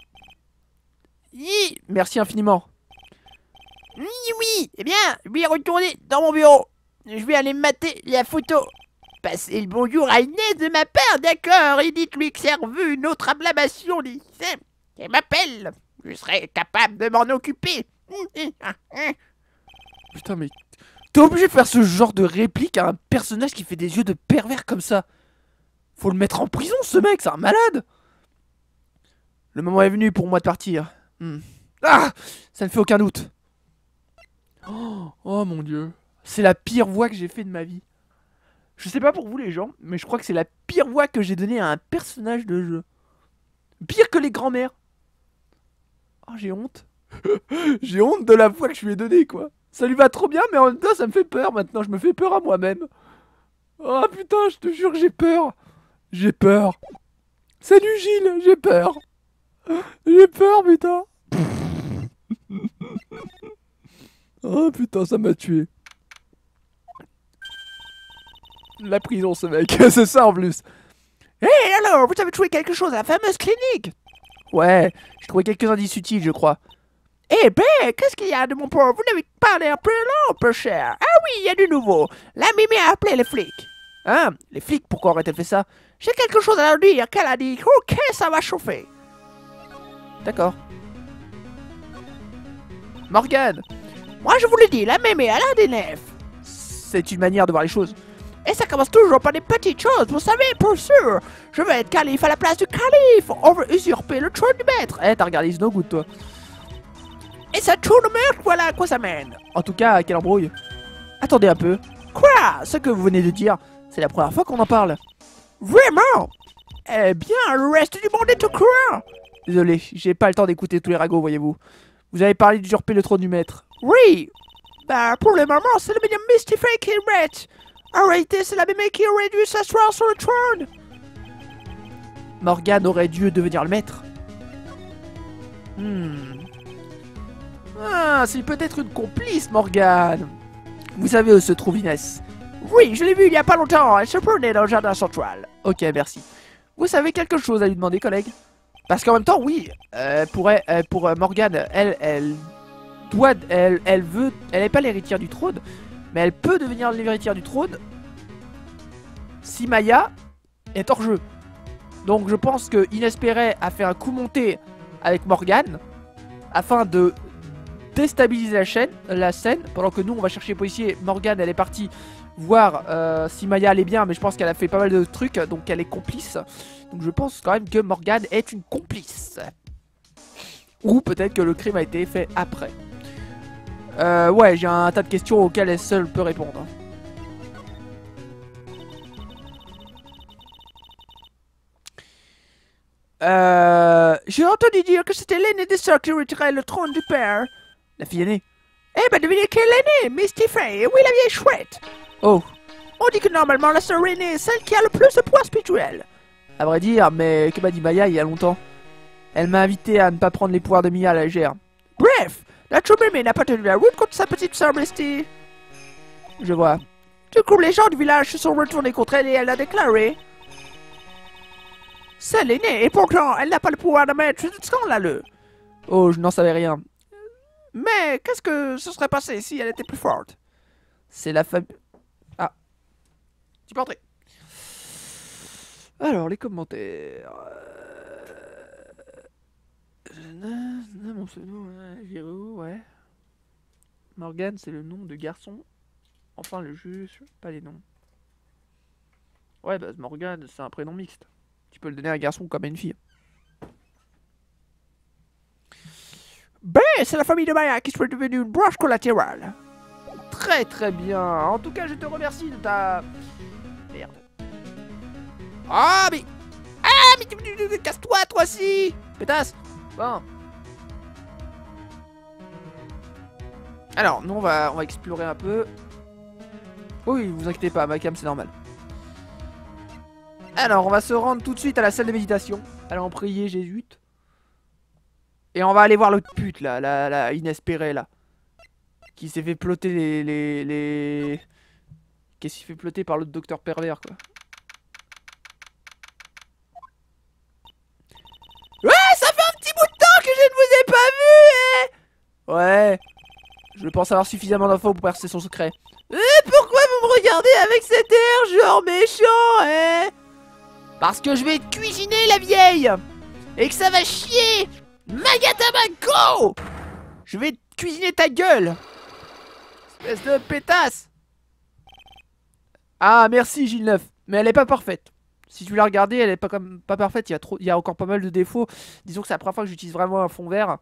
Oui, Merci infiniment. oui, oui, eh bien, je vais retourner dans mon bureau. Je vais aller mater la photo. Passez le bonjour à Inès de ma part, d'accord, et dites-lui que c'est revu une autre ablation lycée. Elle m'appelle, je serai capable de m'en occuper. Putain, mais. T'es obligé de faire ce genre de réplique à un personnage qui fait des yeux de pervers comme ça. Faut le mettre en prison, ce mec, c'est un malade. Le moment est venu pour moi de partir. Hmm. Ah Ça ne fait aucun doute. Oh, oh mon dieu. C'est la pire voix que j'ai fait de ma vie. Je sais pas pour vous les gens, mais je crois que c'est la pire voix que j'ai donnée à un personnage de jeu. Pire que les grands-mères. Oh, j'ai honte. j'ai honte de la voix que je lui ai donnée, quoi. Ça lui va trop bien, mais en même temps, ça me fait peur maintenant. Je me fais peur à moi-même. Oh putain, je te jure, j'ai peur. J'ai peur. Salut Gilles, j'ai peur. J'ai peur, putain. oh putain, ça m'a tué. La prison, ce mec. C'est ça en plus. Hé alors, vous avez trouvé quelque chose à la fameuse clinique? Ouais, j'ai trouvé quelques indices utiles, je crois. Eh ben, qu'est-ce qu'il y a de mon pauvre? Vous n'avez pas l'air peu long, peu cher. Ah oui, il y a du nouveau. La Mimi a appelé les flics. Hein? Les flics, pourquoi aurait-elle fait ça? J'ai quelque chose à leur dire qu'elle a dit. Ok, ça va chauffer. D'accord. Morgane Moi, je vous le dis, la Mimi, elle a des nerfs. C'est une manière de voir les choses. Et ça commence toujours par des petites choses, vous savez, pour sûr. Je veux être calife à la place du calife. On veut usurper le trône du maître. Eh, t'as regardé No Good, toi. Et ça tourne au meurtre, voilà à quoi ça mène. En tout cas, quelle embrouille. Attendez un peu. Quoi? Ce que vous venez de dire, c'est la première fois qu'on en parle. Vraiment? Eh bien, le reste du monde est au courant. Désolé, j'ai pas le temps d'écouter tous les ragots, voyez-vous. Vous avez parlé d'usurper le trône du maître. Oui. Bah, pour le moment, c'est le médium mystifie qui le maître. En réalité, c'est la Mimi qui aurait dû s'asseoir sur le trône. Morgane aurait dû devenir le maître. Hmm. Ah, c'est peut-être une complice, Morgane. Vous savez où se trouve Inès Oui, je l'ai vue il y a pas longtemps. Elle se promenait dans le jardin central. Ok, merci. Vous savez quelque chose à lui demander, collègue? Parce qu'en même temps, oui, euh, pour, euh, euh, Morgane, elle, elle doit, elle, elle veut, elle n'est pas l'héritière du trône, mais elle peut devenir l'héritière du trône si Maya est hors jeu. Donc je pense que Inès Perret a fait un coup monté avec Morgane afin de déstabiliser la chaîne, la scène, pendant que nous on va chercher les policiers. Morgane, elle est partie voir euh, si Maya allait bien, mais je pense qu'elle a fait pas mal de trucs, donc elle est complice. Donc je pense quand même que Morgane est une complice. Ou peut-être que le crime a été fait après. Euh, ouais, j'ai un tas de questions auxquelles elle seule peut répondre. Euh. J'ai entendu dire que c'était l'aîné des sœurs qui retirait le trône du père. La fille aînée. Eh ben, devinez quelle aînée Misty Fay Oui, la vieille chouette Oh, On dit que normalement, la sœur aînée est celle qui a le plus de poids spirituel. à vrai dire, mais que m'a dit Maya il y a longtemps? Elle m'a invité à ne pas prendre les pouvoirs de Mia à la légère. Bref, la Choumémé n'a pas tenu la route contre sa petite sœur Misty. Je vois. Du coup, les gens du village se sont retournés contre elle et elle a déclaré C'est l'aînée, et pourtant, elle n'a pas le pouvoir de mettre scandaleux. Oh, je n'en savais rien. Mais qu'est-ce que se serait passé si elle était plus forte? C'est la famille. Ah. Tu peux entrer. Alors, les commentaires. Mon pseudo, ouais, Giro, ouais. Morgan, c'est le nom de garçon. Enfin, le juge, pas les noms. Ouais, bah, Morgan, c'est un prénom mixte. Tu peux le donner à un garçon comme à une fille. Ben, c'est la famille de Maya qui serait devenue une branche collatérale. Très très bien. En tout cas, je te remercie de ta. Merde. Ah, mais. Ah, mais casse-toi, toi aussi Pétasse Bon. Alors, nous on va, on va explorer un peu. Oui, vous inquiétez pas, ma cam c'est normal. Alors, on va se rendre tout de suite à la salle de méditation. Allons prier Jésus. Et on va aller voir l'autre pute là, la, inespérée là. Qui s'est fait ploter les. les. les... Qui s'est fait ploter par l'autre docteur pervers quoi. Ouais, ça fait un petit bout de temps que je ne vous ai pas vu, eh Ouais. Je pense avoir suffisamment d'infos pour percer son secret. Eh, pourquoi vous me regardez avec cet air genre méchant, eh Parce que je vais cuisiner la vieille Et que ça va chier Magatamago Je vais cuisiner ta gueule! Espèce de pétasse! Ah merci Gilles Neuf Mais elle est pas parfaite. Si tu l'as regardée, elle est pas comme pas parfaite, il y a trop y a encore pas mal de défauts. Disons que c'est la première fois que j'utilise vraiment un fond vert.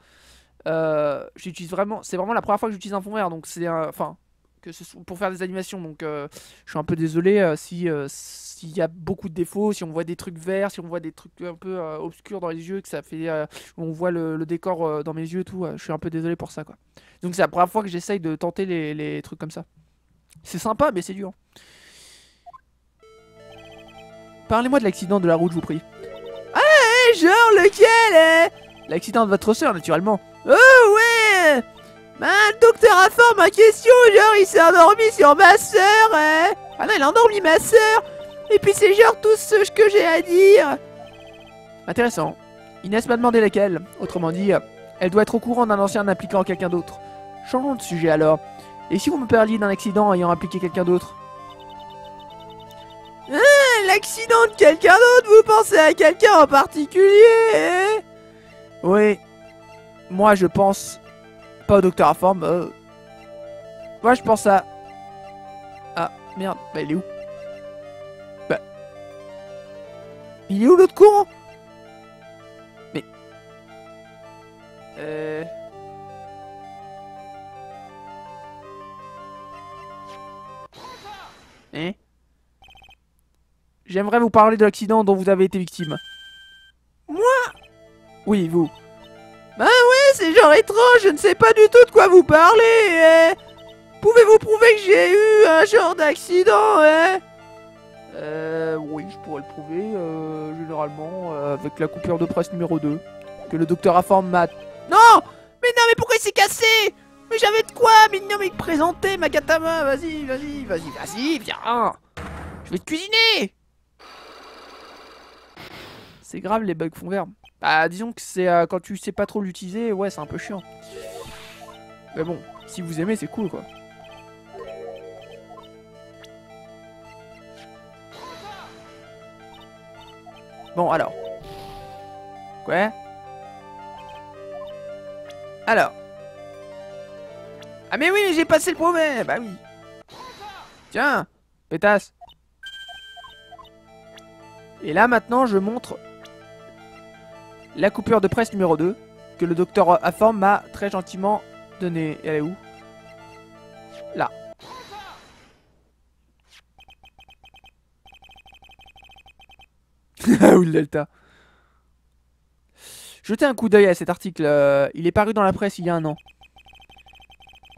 Euh, vraiment c'est vraiment la première fois que j'utilise un fond vert. Donc c'est un- enfin que ce pour faire des animations. Donc euh, je suis un peu désolé euh, si s'il y a beaucoup de défauts, si on voit des trucs verts, si on voit des trucs un peu euh, obscurs dans les yeux, que ça fait euh, on voit le, décor euh, dans mes yeux et tout, je suis un peu désolé pour ça quoi. Donc c'est la première fois que j'essaye de tenter les, trucs comme ça. C'est sympa mais c'est dur. Parlez-moi de l'accident de la route, je vous prie. Eh, genre lequel, eh L'accident de votre soeur, naturellement. Oh ouais Ben, le docteur a fort ma question, genre il s'est endormi sur ma sœur, eh Ah non, il a endormi ma sœur Et puis c'est genre tout ce que j'ai à dire Intéressant. Inès m'a demandé laquelle. Autrement dit, elle doit être au courant d'un ancien impliquant quelqu'un d'autre. Changeons de sujet alors. Et si vous me parliez d'un accident ayant impliqué quelqu'un d'autre? L'accident de quelqu'un d'autre, vous pensez à quelqu'un en particulier, eh Oui. Moi, je pense. Pas au docteur à forme. euh. Moi, je pense à. Ah, merde. Bah, il est où? Il est où l'autre con Mais. Euh. Hein J'aimerais vous parler de l'accident dont vous avez été victime. Moi Oui, vous. Ben ouais, c'est genre étrange, je ne sais pas du tout de quoi vous parlez, eh Pouvez-vous prouver que j'ai eu un genre d'accident, eh Euh, oui, je pourrais le prouver, euh, généralement, euh, avec la coupure de presse numéro 2, que le docteur Informe m'a... Non Mais non, mais pourquoi il s'est cassé? Mais j'avais de quoi, mais non, mais présenter, Magatama, vas-y, vas-y, vas-y, vas-y, viens Je vais te cuisiner C'est grave, les bugs font vert. Bah, disons que c'est euh, quand tu sais pas trop l'utiliser, ouais, c'est un peu chiant. Mais bon, si vous aimez, c'est cool, quoi. Bon, alors. Quoi? Alors. Ah mais oui, j'ai passé le problème, bah oui Tiens, pétasse. Et là maintenant, je montre la coupure de presse numéro 2 que le docteur Aform m'a très gentiment donnée. Elle est où? ah oui, le delta. Jetez un coup d'œil à cet article. euh, il est paru dans la presse il y a un an.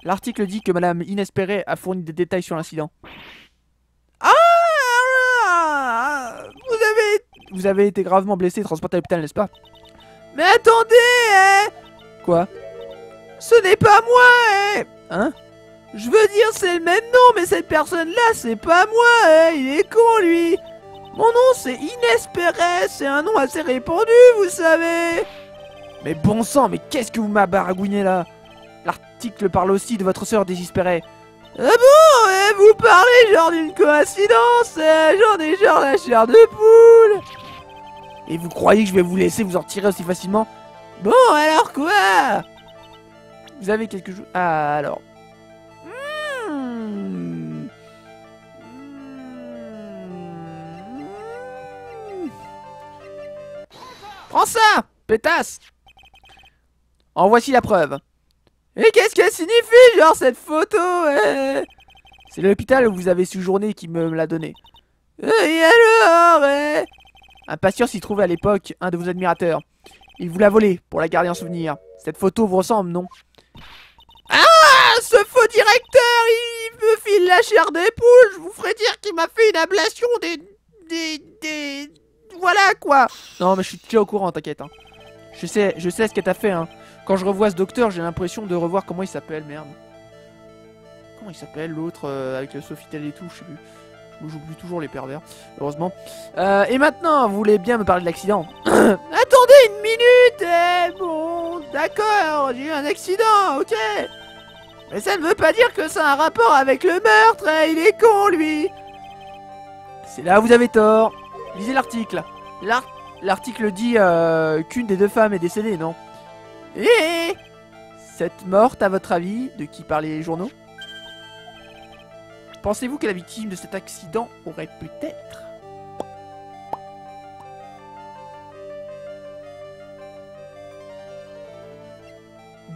L'article dit que Madame Inespérée a fourni des détails sur l'incident. Ah Vous avez... Vous avez été gravement blessé et transporté à l'hôpital, n'est-ce pas? Mais attendez, hein Quoi? Ce n'est pas moi, hein Hein? Je veux dire, c'est le même nom, mais cette personne-là, c'est pas moi, hein Il est con, lui Mon nom, c'est Inespéré, c'est un nom assez répandu, vous savez. Mais bon sang, mais qu'est-ce que vous m'abaragouinez là? L'article parle aussi de votre sœur désespérée. Ah bon? Vous parlez genre d'une coïncidence? Hein J'en ai genre la chair de poule! Et vous croyez que je vais vous laisser vous en tirer aussi facilement? Bon, alors quoi? Vous avez quelque chose... Ah, alors... Prends ça Pétasse En voici la preuve. Et qu'est-ce qu'elle signifie, genre, cette photo hein C'est l'hôpital où vous avez séjourné qui me l'a donné. Et alors hein Un patient s'y trouvait à l'époque, un de vos admirateurs. Il vous l'a volé pour la garder en souvenir. Cette photo vous ressemble, non? Ah, ce faux directeur, il me file la chair des poules Je vous ferai dire qu'il m'a fait une ablation des... des... des... Voilà, quoi Non, mais je suis déjà au courant, t'inquiète. hein. Je sais, je sais ce qu'elle t'a fait. Hein. Quand je revois ce docteur, j'ai l'impression de revoir comment il s'appelle, merde. Comment il s'appelle l'autre euh, avec le Sofitel et tout, je sais plus. J'oublie toujours les pervers, heureusement. Euh, et maintenant, vous voulez bien me parler de l'accident Attendez une minute eh, Bon, d'accord, j'ai eu un accident, ok Mais ça ne veut pas dire que ça a un rapport avec le meurtre, eh, il est con, lui C'est là où vous avez tort. Lisez l'article. L'ar- L'article dit euh, qu'une des deux femmes est décédée, non? Eh Cette morte, à votre avis, de qui parlaient les journaux? Pensez-vous que la victime de cet accident aurait peut-être?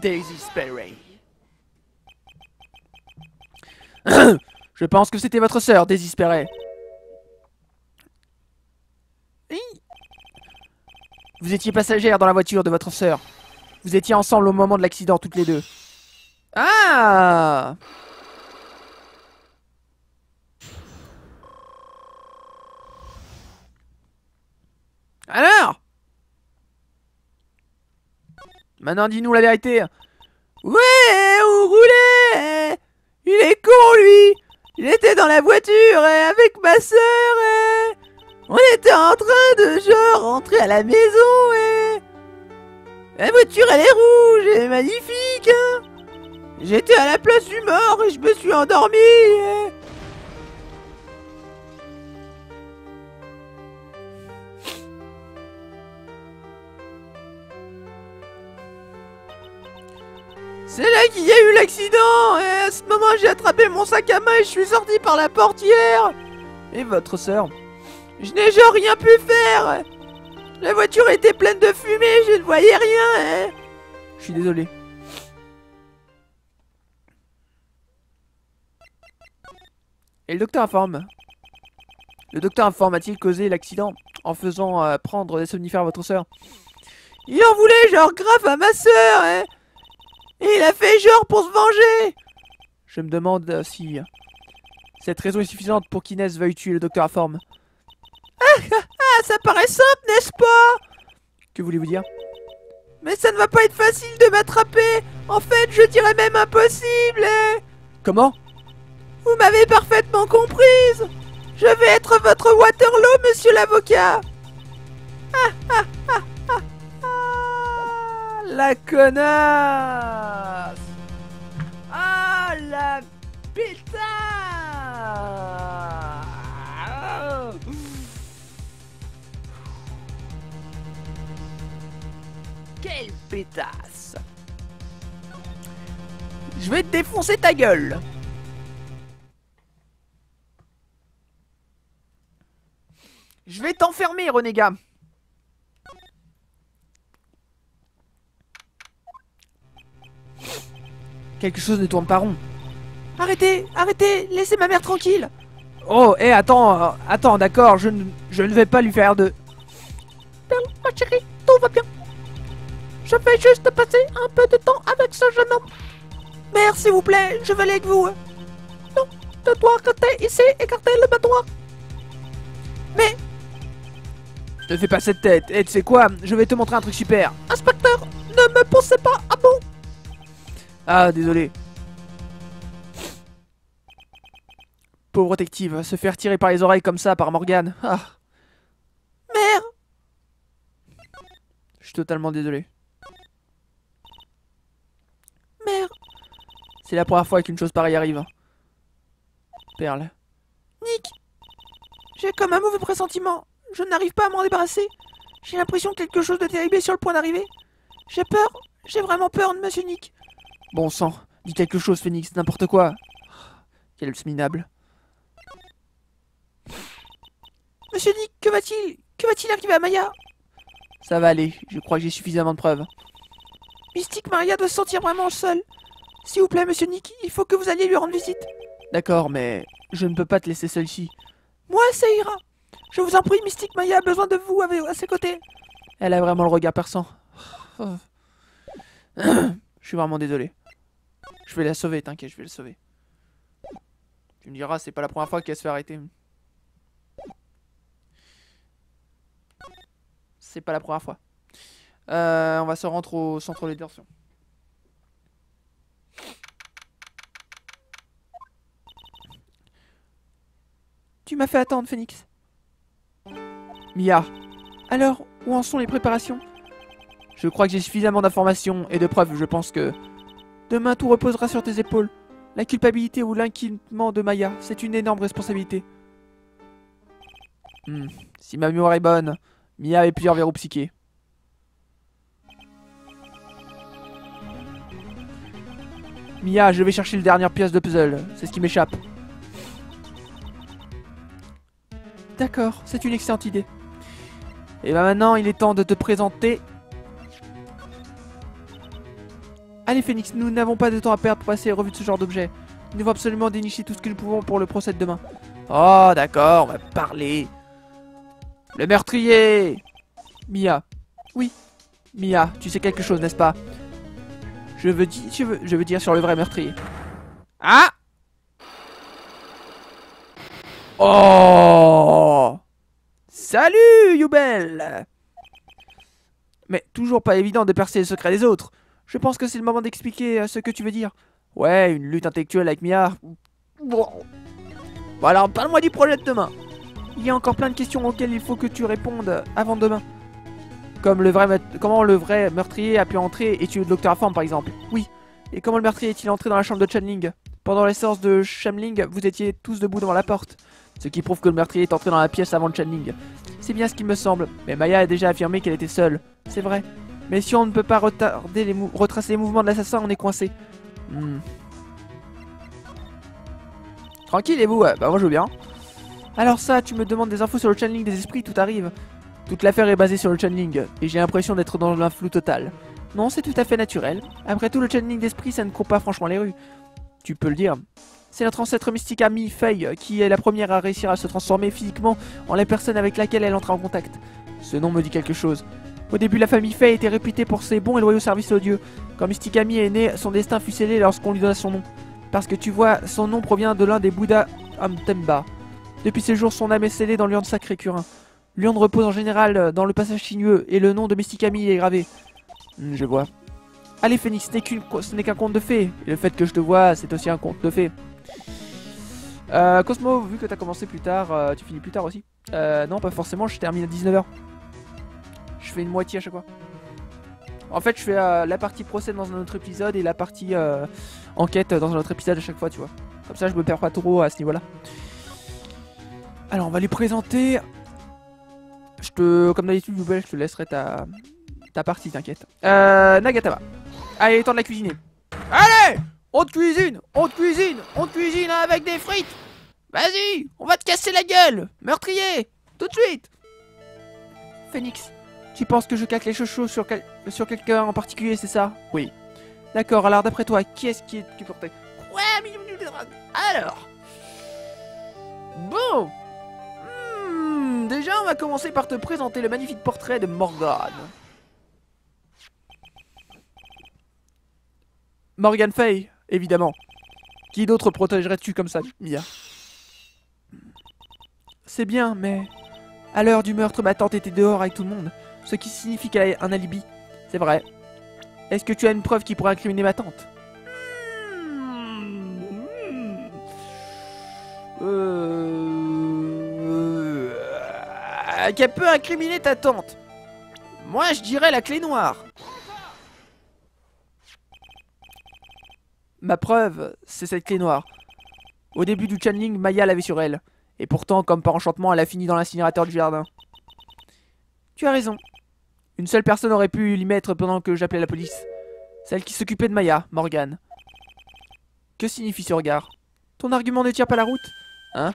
Daisy Sperry. Je pense que c'était votre sœur, Daisy Sperry. Oui. Vous étiez passagère dans la voiture de votre sœur. Vous étiez ensemble au moment de l'accident, toutes les deux. Ah Alors Maintenant, dis-nous la vérité. Ouais, on roulait. Il est con, lui Il était dans la voiture, eh, avec ma sœur, eh. On était en train de, genre, rentrer à la maison, eh. La voiture, elle est rouge, elle est magnifique, hein J'étais à la place du mort et je me suis endormi, eh. C'est là qu'il y a eu l'accident Et à ce moment, j'ai attrapé mon sac à main et je suis sorti par la portière Et votre sœur? Je n'ai genre rien pu faire La voiture était pleine de fumée, je ne voyais rien hein. Je suis désolé. Et le docteur informe. Le docteur informe a-t-il causé l'accident en faisant euh, prendre des somnifères à votre sœur? Il en voulait genre grave à ma sœur hein. Et il a fait genre pour se venger Je me demande euh, si cette raison est suffisante pour qu'Inès veuille tuer le docteur informe. Ah, ça paraît simple, n'est-ce pas? Que voulez-vous dire? Mais ça ne va pas être facile de m'attraper. En fait, je dirais même impossible hein. Comment? Vous m'avez parfaitement comprise. Je vais être votre Waterloo, monsieur l'avocat. Ah, ah, ah, ah, ah, La connasse. Ah, la pétasse Quelle pétasse. Je vais te défoncer ta gueule. Je vais t'enfermer, renégat Quelque chose ne tourne pas rond. Arrêtez, arrêtez, laissez ma mère tranquille. Oh, hé, attends, euh, attends, d'accord, je, je ne vais pas lui faire de... Je vais juste passer un peu de temps avec ce jeune homme. Mère, s'il vous plaît, je veux aller avec vous. Non, tu dois rester ici et garder le manoir. Mais, Ne fais pas cette tête. Et tu sais quoi? Je vais te montrer un truc super. inspecteur, ne me poussez pas à bout. Ah, désolé. Pauvre détective, se faire tirer par les oreilles comme ça par Morgane. Ah, Mère, je suis totalement désolé. Mère, C'est la première fois qu'une chose pareille arrive. Perle. Nick. J'ai comme un mauvais pressentiment. Je n'arrive pas à m'en débarrasser. J'ai l'impression que quelque chose de terrible est sur le point d'arriver. J'ai peur. J'ai vraiment peur de Monsieur Nick. Bon sang, dis quelque chose, Phoenix, n'importe quoi. Quel minable. Monsieur Nick, que va-t-il? Que va-t-il arriver à Maya? Ça va aller, je crois que j'ai suffisamment de preuves. Mystique Maria doit se sentir vraiment seule. S'il vous plaît, Monsieur Nick, il faut que vous alliez lui rendre visite. D'accord, mais je ne peux pas te laisser seul ici. Moi, ça ira. Je vous en prie, Mystique Maya a besoin de vous à ses côtés. Elle a vraiment le regard perçant. Je suis vraiment désolé. Je vais la sauver, t'inquiète, je vais la sauver. Tu me diras, c'est pas la première fois qu'elle se fait arrêter. C'est pas la première fois. Euh, on va se rendre au centre de détention. Tu m'as fait attendre, Phoenix. Mia, Alors, où en sont les préparations? Je crois que j'ai suffisamment d'informations et de preuves, je pense que... Demain, tout reposera sur tes épaules. La culpabilité ou l'inquiétement de Maya, c'est une énorme responsabilité. Hmm, Si ma mémoire est bonne, Mia avait plusieurs verrous psychés. Mia, je vais chercher le dernière pièce de puzzle. C'est ce qui m'échappe. D'accord, c'est une excellente idée. Et bah maintenant, il est temps de te présenter. Allez, Phoenix, nous n'avons pas de temps à perdre pour passer revue de ce genre d'objet. Nous devons absolument dénicher tout ce que nous pouvons pour le procès de demain. Oh, d'accord, on va parler. Le meurtrier Mia. Oui. Mia, tu sais quelque chose, n'est-ce pas? Je veux, dire, je, veux, je veux dire sur le vrai meurtrier. Ah Oh Salut, Youbel Mais toujours pas évident de percer les secrets des autres. Je pense que c'est le moment d'expliquer euh, ce que tu veux dire. Ouais, une lutte intellectuelle avec Mia. Bon. Bon alors, parle-moi du projet de demain. Il y a encore plein de questions auxquelles il faut que tu répondes avant demain. Comme le vrai comment le vrai meurtrier a pu entrer et tuer le docteur Forme par exemple. Et comment le meurtrier est-il entré dans la chambre de Chanling Pendant les séances de Shamling, vous étiez tous debout devant la porte. Ce qui prouve que le meurtrier est entré dans la pièce avant Channing. C'est bien ce qui me semble. Mais Maya a déjà affirmé qu'elle était seule. C'est vrai. Mais si on ne peut pas retarder les retracer les mouvements de l'assassin, on est coincé. Hmm. Tranquille et vous? Bah moi je veux bien. Alors ça, tu me demandes des infos sur le channeling des esprits, tout arrive. Toute l'affaire est basée sur le channeling et j'ai l'impression d'être dans un flou total. Non, c'est tout à fait naturel. Après tout, le channeling d'esprit, ça ne court pas franchement les rues. Tu peux le dire. C'est notre ancêtre mystique amie Faye qui est la première à réussir à se transformer physiquement en la personne avec laquelle elle entre en contact. Ce nom me dit quelque chose. Au début, la famille Faye était réputée pour ses bons et loyaux services aux dieux. Quand Mysticami est né, son destin fut scellé lorsqu'on lui donna son nom. Parce que tu vois, son nom provient de l'un des Bouddhas Amtemba. Depuis ces jours, son âme est scellée dans l'urne sacrée Curin. L'urne repose en général euh, dans le passage sinueux et le nom de Mysticami est gravé. Hmm, je vois. Allez Phoenix, ce n'est qu'un conte de fées. Le fait que je te vois, c'est aussi un conte de fées. Euh, Cosmo, vu que t'as commencé plus tard, euh, tu finis plus tard aussi non, pas forcément, je termine à 19h. Je fais une moitié à chaque fois. En fait, je fais la partie procès dans un autre épisode et la partie enquête dans un autre épisode à chaque fois, tu vois. Comme ça, je me perds pas trop à ce niveau-là. Alors, on va lui présenter. Je te, comme d'habitude, je te laisserai ta, ta partie, t'inquiète. Euh, Nagatama. Allez, temps de la cuisiner. Allez On te cuisine On te cuisine On te cuisine avec des frites Vas-y, on va te casser la gueule, meurtrier, tout de suite. Phoenix, tu penses que je caque les choses sur, quel- sur quelqu'un en particulier, c'est ça? Oui. D'accord, alors d'après toi, qui est-ce qui est qui portait Ouais, alors? Bon Déjà, on va commencer par te présenter le magnifique portrait de Morgane. Morgan Fay, évidemment. Qui d'autre protégerais-tu comme ça, Mia? C'est bien, mais... À l'heure du meurtre, ma tante était dehors avec tout le monde. Ce qui signifie qu'elle a un alibi. C'est vrai. Est-ce que tu as une preuve qui pourrait incriminer ma tante? Euh... Qu'elle peut incriminer ta tante Moi, je dirais la clé noire. Ma preuve, c'est cette clé noire. Au début du channeling, Maya l'avait sur elle. Et pourtant, comme par enchantement, elle a fini dans l'incinérateur du jardin. Tu as raison. Une seule personne aurait pu l'y mettre pendant que j'appelais la police. Celle qui s'occupait de Maya, Morgane. Que signifie ce regard? Ton argument ne tient pas la route Hein?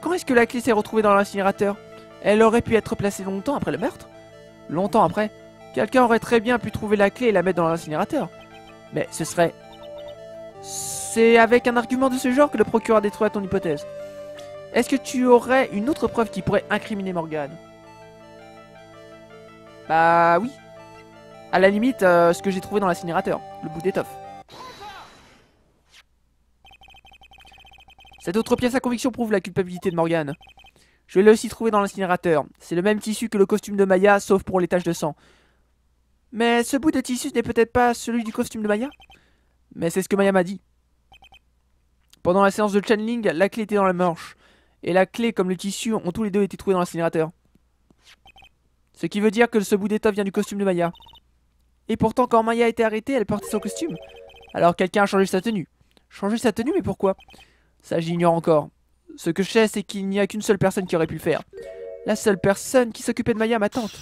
Quand est-ce que la clé s'est retrouvée dans l'incinérateur? Elle aurait pu être placée longtemps après le meurtre Longtemps après Quelqu'un aurait très bien pu trouver la clé et la mettre dans l'incinérateur. Mais ce serait... C'est avec un argument de ce genre que le procureur détruit ton hypothèse. Est-ce que tu aurais une autre preuve qui pourrait incriminer Morgane? Bah oui. À la limite, euh, ce que j'ai trouvé dans l'incinérateur, le bout d'étoffe. Cette autre pièce à conviction prouve la culpabilité de Morgane. Je l'ai aussi trouvé dans l'incinérateur. C'est le même tissu que le costume de Maya, sauf pour les taches de sang. Mais ce bout de tissu n'est peut-être pas celui du costume de Maya Mais c'est ce que Maya m'a dit. Pendant la séance de channeling, la clé était dans la manche. Et la clé comme le tissu ont tous les deux été trouvés dans l'incinérateur. Ce qui veut dire que ce bout d'étoffe vient du costume de Maya. Et pourtant, quand Maya a été arrêtée, elle portait son costume. Alors quelqu'un a changé sa tenue. Changé sa tenue, mais pourquoi? Ça, j'ignore encore. Ce que je sais, c'est qu'il n'y a qu'une seule personne qui aurait pu le faire. La seule personne qui s'occupait de Maya, ma tante.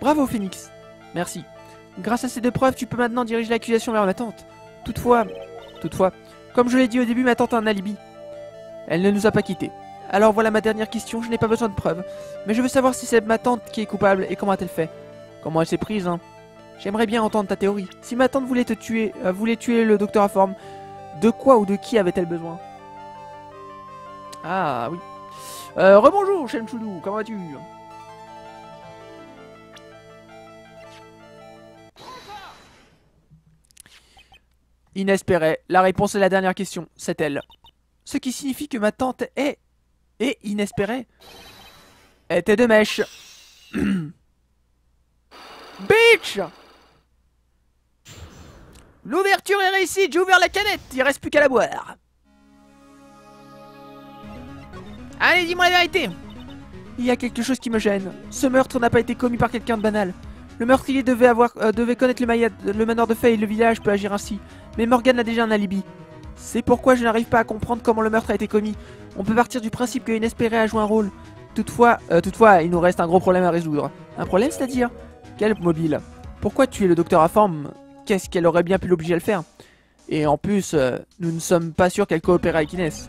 Bravo, Phoenix. Merci. Grâce à ces deux preuves, tu peux maintenant diriger l'accusation vers ma tante. Toutefois, toutefois, comme je l'ai dit au début, ma tante a un alibi. Elle ne nous a pas quittés. Alors voilà ma dernière question, je n'ai pas besoin de preuves. Mais je veux savoir si c'est ma tante qui est coupable et comment a-t-elle fait? Comment elle s'est prise, hein? J'aimerais bien entendre ta théorie. Si ma tante voulait te tuer, euh, voulait tuer le docteur à forme, de quoi ou de qui avait-elle besoin? Ah oui. Euh, rebonjour, Shen Choudou, comment vas-tu? Inespéré. La réponse à la dernière question, c'est elle. Ce qui signifie que ma tante est... est inespérée. Était de mèche. Bitch L'ouverture est réussie, j'ai ouvert la canette, il reste plus qu'à la boire. Allez, dis-moi la vérité. Il y a quelque chose qui me gêne. Ce meurtre n'a pas été commis par quelqu'un de banal. Le meurtrier devait euh, connaître le, manoir de Faye, le village peut agir ainsi. Mais Morgan a déjà un alibi. C'est pourquoi je n'arrive pas à comprendre comment le meurtre a été commis. On peut partir du principe que Inespéré a joué un rôle. Toutefois, euh, toutefois, il nous reste un gros problème à résoudre. Un problème, c'est-à-dire? Quel mobile? Pourquoi tuer le docteur à forme Qu'est-ce qu'elle aurait bien pu l'obliger à le faire Et en plus, euh, nous ne sommes pas sûrs qu'elle coopère avec Inès.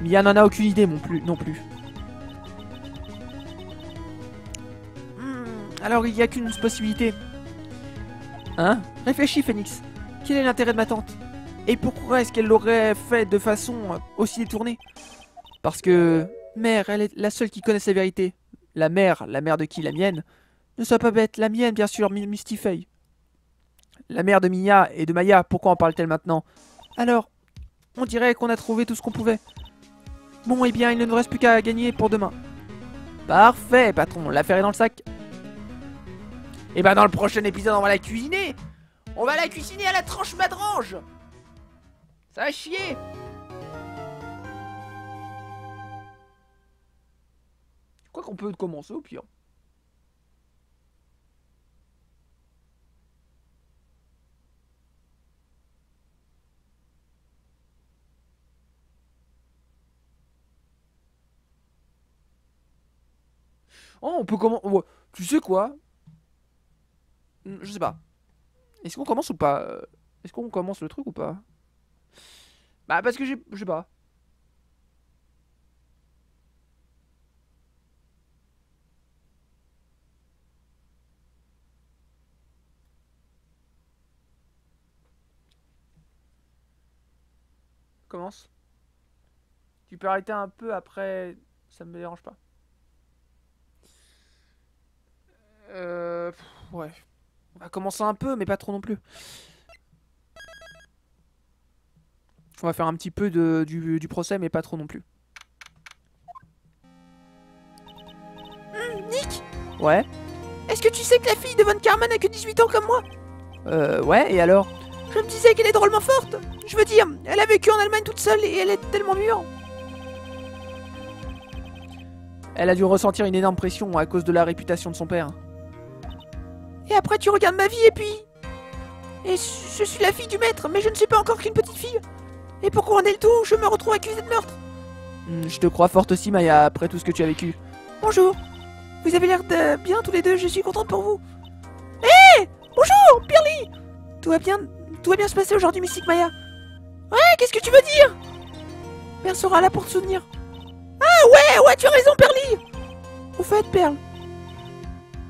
Mia n'en a aucune idée non plus. Hmm, alors il n'y a qu'une possibilité. Hein? Réfléchis, Phoenix. Quel est l'intérêt de ma tante? Et pourquoi est-ce qu'elle l'aurait fait de façon aussi détournée? Parce que... Mère, elle est la seule qui connaisse la vérité. La mère, la mère de qui? La mienne? Ne sois pas bête, la mienne, bien sûr, Mystifeuille. La mère de Mia et de Maya, pourquoi en parle-t-elle maintenant? Alors, on dirait qu'on a trouvé tout ce qu'on pouvait. Bon, eh bien, il ne nous reste plus qu'à gagner pour demain. Parfait, patron, l'affaire est dans le sac. Et bah dans le prochain épisode, on va la cuisiner On va la cuisiner à la tranche madrange Ça va chier crois qu'on peut commencer au pire. Oh, on peut commencer... Tu sais quoi? Je sais pas. Est-ce qu'on commence ou pas euh, Est-ce qu'on commence le truc ou pas? Bah parce que j'ai... Je sais pas. Commence. Tu peux arrêter un peu après... Ça me dérange pas. Euh. pff, Ouais. On va commencer un peu, mais pas trop non plus. On va faire un petit peu de, du, du procès, mais pas trop non plus. Nick, Ouais. est-ce que tu sais que la fille de Von Karman a que 18 ans comme moi? Euh, ouais, et alors? Je me disais qu'elle est drôlement forte. Je veux dire, elle a vécu en Allemagne toute seule et elle est tellement mûre. Elle a dû ressentir une énorme pression à cause de la réputation de son père. Et après, tu regardes ma vie et puis. Et je suis la fille du maître, mais je ne suis pas encore qu'une petite fille. Et pour couronner le tout, je me retrouve accusée de meurtre. Hmm, je te crois forte aussi, Maya, après tout ce que tu as vécu. Bonjour. Vous avez l'air de bien tous les deux, je suis contente pour vous. Hé Bonjour, Pirly Tout va bien tout va bien se passer aujourd'hui, Mystique Maya. Ouais, qu'est-ce que tu veux dire? Perle sera là pour te soutenir. Ah ouais, ouais, tu as raison, Perly Au fait, Perle.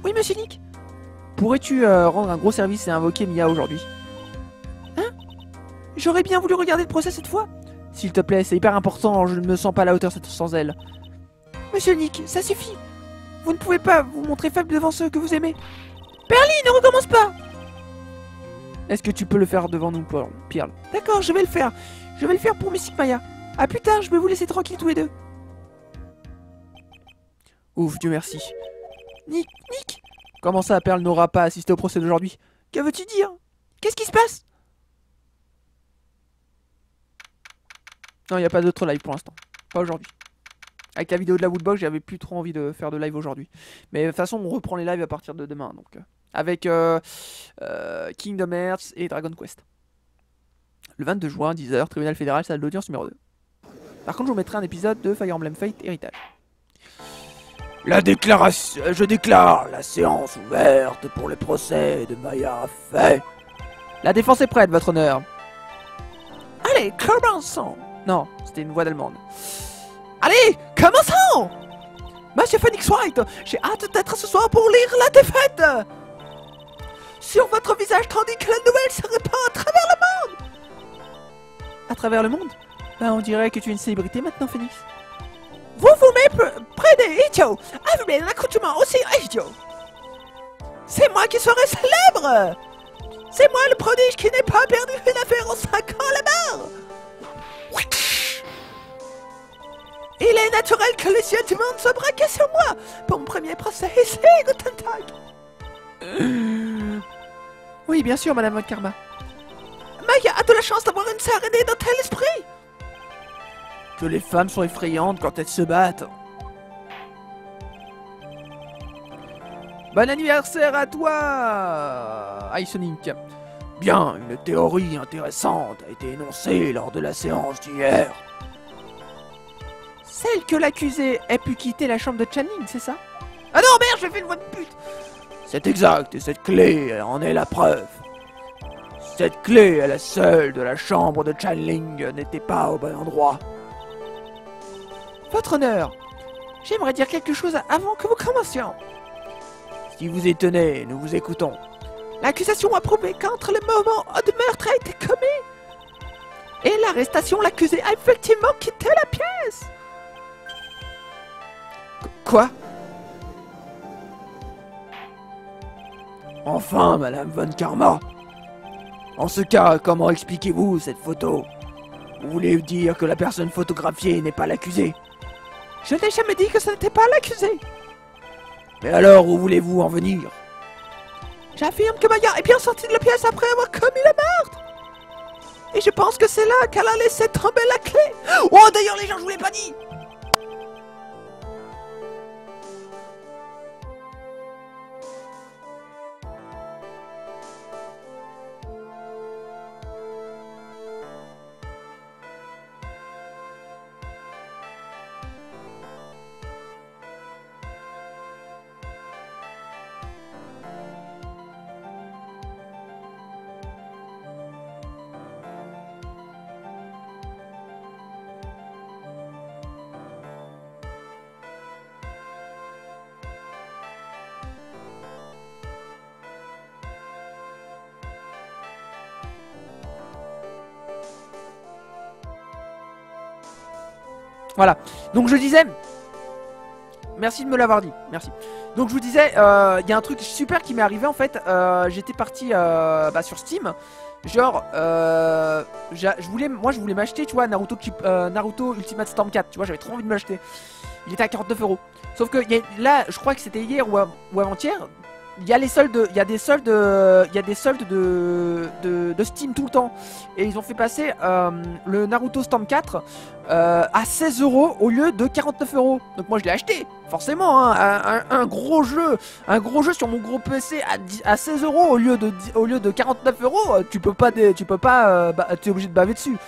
Oui, monsieur Nick Pourrais-tu euh, rendre un gros service et invoquer Mia aujourd'hui? J'aurais bien voulu regarder le procès cette fois? S'il te plaît, c'est hyper important, je ne me sens pas à la hauteur sans elle. Monsieur Nick, ça suffit. Vous ne pouvez pas vous montrer faible devant ceux que vous aimez. Perly, ne recommence pas Est-ce que tu peux le faire devant nous, Pierre D'accord, je vais le faire. Je vais le faire pour Mystique Maya. A plus tard, je vais vous laisser tranquille tous les deux. Ouf, Dieu merci. Nick, Nick, Comment ça, Perle n'aura pas assisté au procès d'aujourd'hui? Que veux-tu dire? Qu'est-ce qui se passe? Non, il n'y a pas d'autre live pour l'instant. Pas aujourd'hui. Avec la vidéo de la Woodbox, j'avais plus trop envie de faire de live aujourd'hui. Mais de toute façon, on reprend les lives à partir de demain. Donc, euh, avec euh, euh, Kingdom Hearts et Dragon Quest. Le 22 juin, 10h, tribunal fédéral, salle d'audience numéro 2. Par contre, je vous mettrai un épisode de Fire Emblem Fate Héritage. La déclaration, je déclare la séance ouverte pour le procès de Maya fait. La défense est prête, votre honneur. Allez, commençons Non, c'était une voix d'allemande. Allez, commençons Monsieur Phoenix White, j'ai hâte d'être ce soir pour lire la défaite Sur votre visage tandis que la nouvelle se répand à travers le monde À travers le monde? Ben, on dirait que tu es une célébrité maintenant, Phoenix. Vous vous mettez pr- près des idiots avec un accoutrement aussi idiot C'est moi qui serai célèbre. C'est moi le prodige qui n'ai pas perdu une affaire en 5 ans là-bas Il est naturel que les yeux du monde soient braqués sur moi pour mon premier procès ici, Guten Tag Oui, bien sûr, Madame Karma. Maya a de la chance d'avoir une sœur aînée d'un tel esprit Que les femmes sont effrayantes quand elles se battent. Bon anniversaire à toi, Isonic. Bien, une théorie intéressante a été énoncée lors de la séance d'hier. Celle que l'accusé ait pu quitter la chambre de Channing, c'est ça? Ah non, merde, j'ai fait une voix de pute C'est exact, et cette clé en est la preuve. Cette clé est la seule de la chambre de Chanling n'était pas au bon endroit. Votre honneur, j'aimerais dire quelque chose avant que vous commencions. Si vous y tenez, nous vous écoutons. L'accusation a prouvé qu'entre le moment de meurtre a été commis et l'arrestation, l'accusé a effectivement quitté la pièce. Quoi? Enfin, Madame Von Karma. En ce cas, comment expliquez-vous cette photo? Vous voulez dire que la personne photographiée n'est pas l'accusé Je n'ai jamais dit que ce n'était pas l'accusé. Mais alors, où voulez-vous en venir? J'affirme que Maya est bien sortie de la pièce après avoir commis le meurtre. Et je pense que c'est là qu'elle a laissé tomber la clé. Oh, d'ailleurs, les gens, je vous l'ai pas dit. Voilà. Donc je disais. Merci de me l'avoir dit. Merci. Donc je vous disais, euh, il y a un truc super qui m'est arrivé en fait. euh, J'étais parti euh, bah, sur Steam. Genre, euh, je voulais, moi je voulais m'acheter, tu vois, Naruto, Naruto Ultimate Storm 4. Tu vois, j'avais trop envie de m'acheter. Il était à 49 euros. Sauf que là, je crois que c'était hier ou avant-hier. Il y a les soldes, il y a des soldes, il y a des soldes de, de, de Steam tout le temps. Et ils ont fait passer euh, le Naruto Storm 4 euh, à 16 euros au lieu de 49 euros. Donc moi je l'ai acheté, forcément, hein, un, gros jeu, un gros jeu sur mon gros PC à, 10 à 16 euros au lieu de 10 au lieu de 49 euros. euh, Tu peux pas, tu peux pas, euh, bah, es obligé de baver dessus.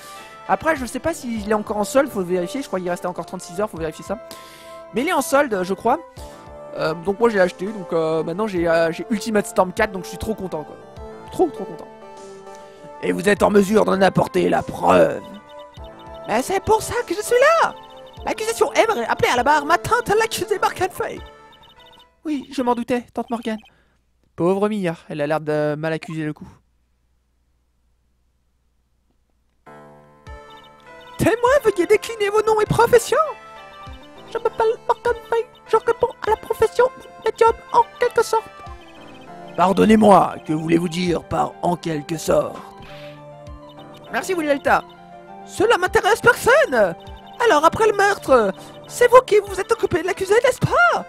Après je sais pas s'il est encore en solde, faut vérifier. Je crois qu'il restait encore 36 heures, faut vérifier ça. Mais il est en solde, je crois. Euh, donc moi j'ai acheté, donc euh, maintenant j'ai euh, j'ai Ultimate Storm 4, donc je suis trop content quoi. Trop trop content. Et vous êtes en mesure d'en apporter la preuve. Mais c'est pour ça que je suis là L'accusation aimerait appeler à la barre ma tante l'accusée Morgan Fay. Oui, je m'en doutais, tante Morgane. Pauvre Mia, elle a l'air de mal accuser le coup. Témoin, veuillez décliner vos noms et professions Je m'appelle Morgan Fay, je réponds à la profession médium en quelque sorte. Pardonnez-moi, que voulez-vous dire par en quelque sorte? Merci Willy Alta. Cela m'intéresse personne Alors après le meurtre, c'est vous qui vous êtes occupé de l'accusé, n'est-ce pas?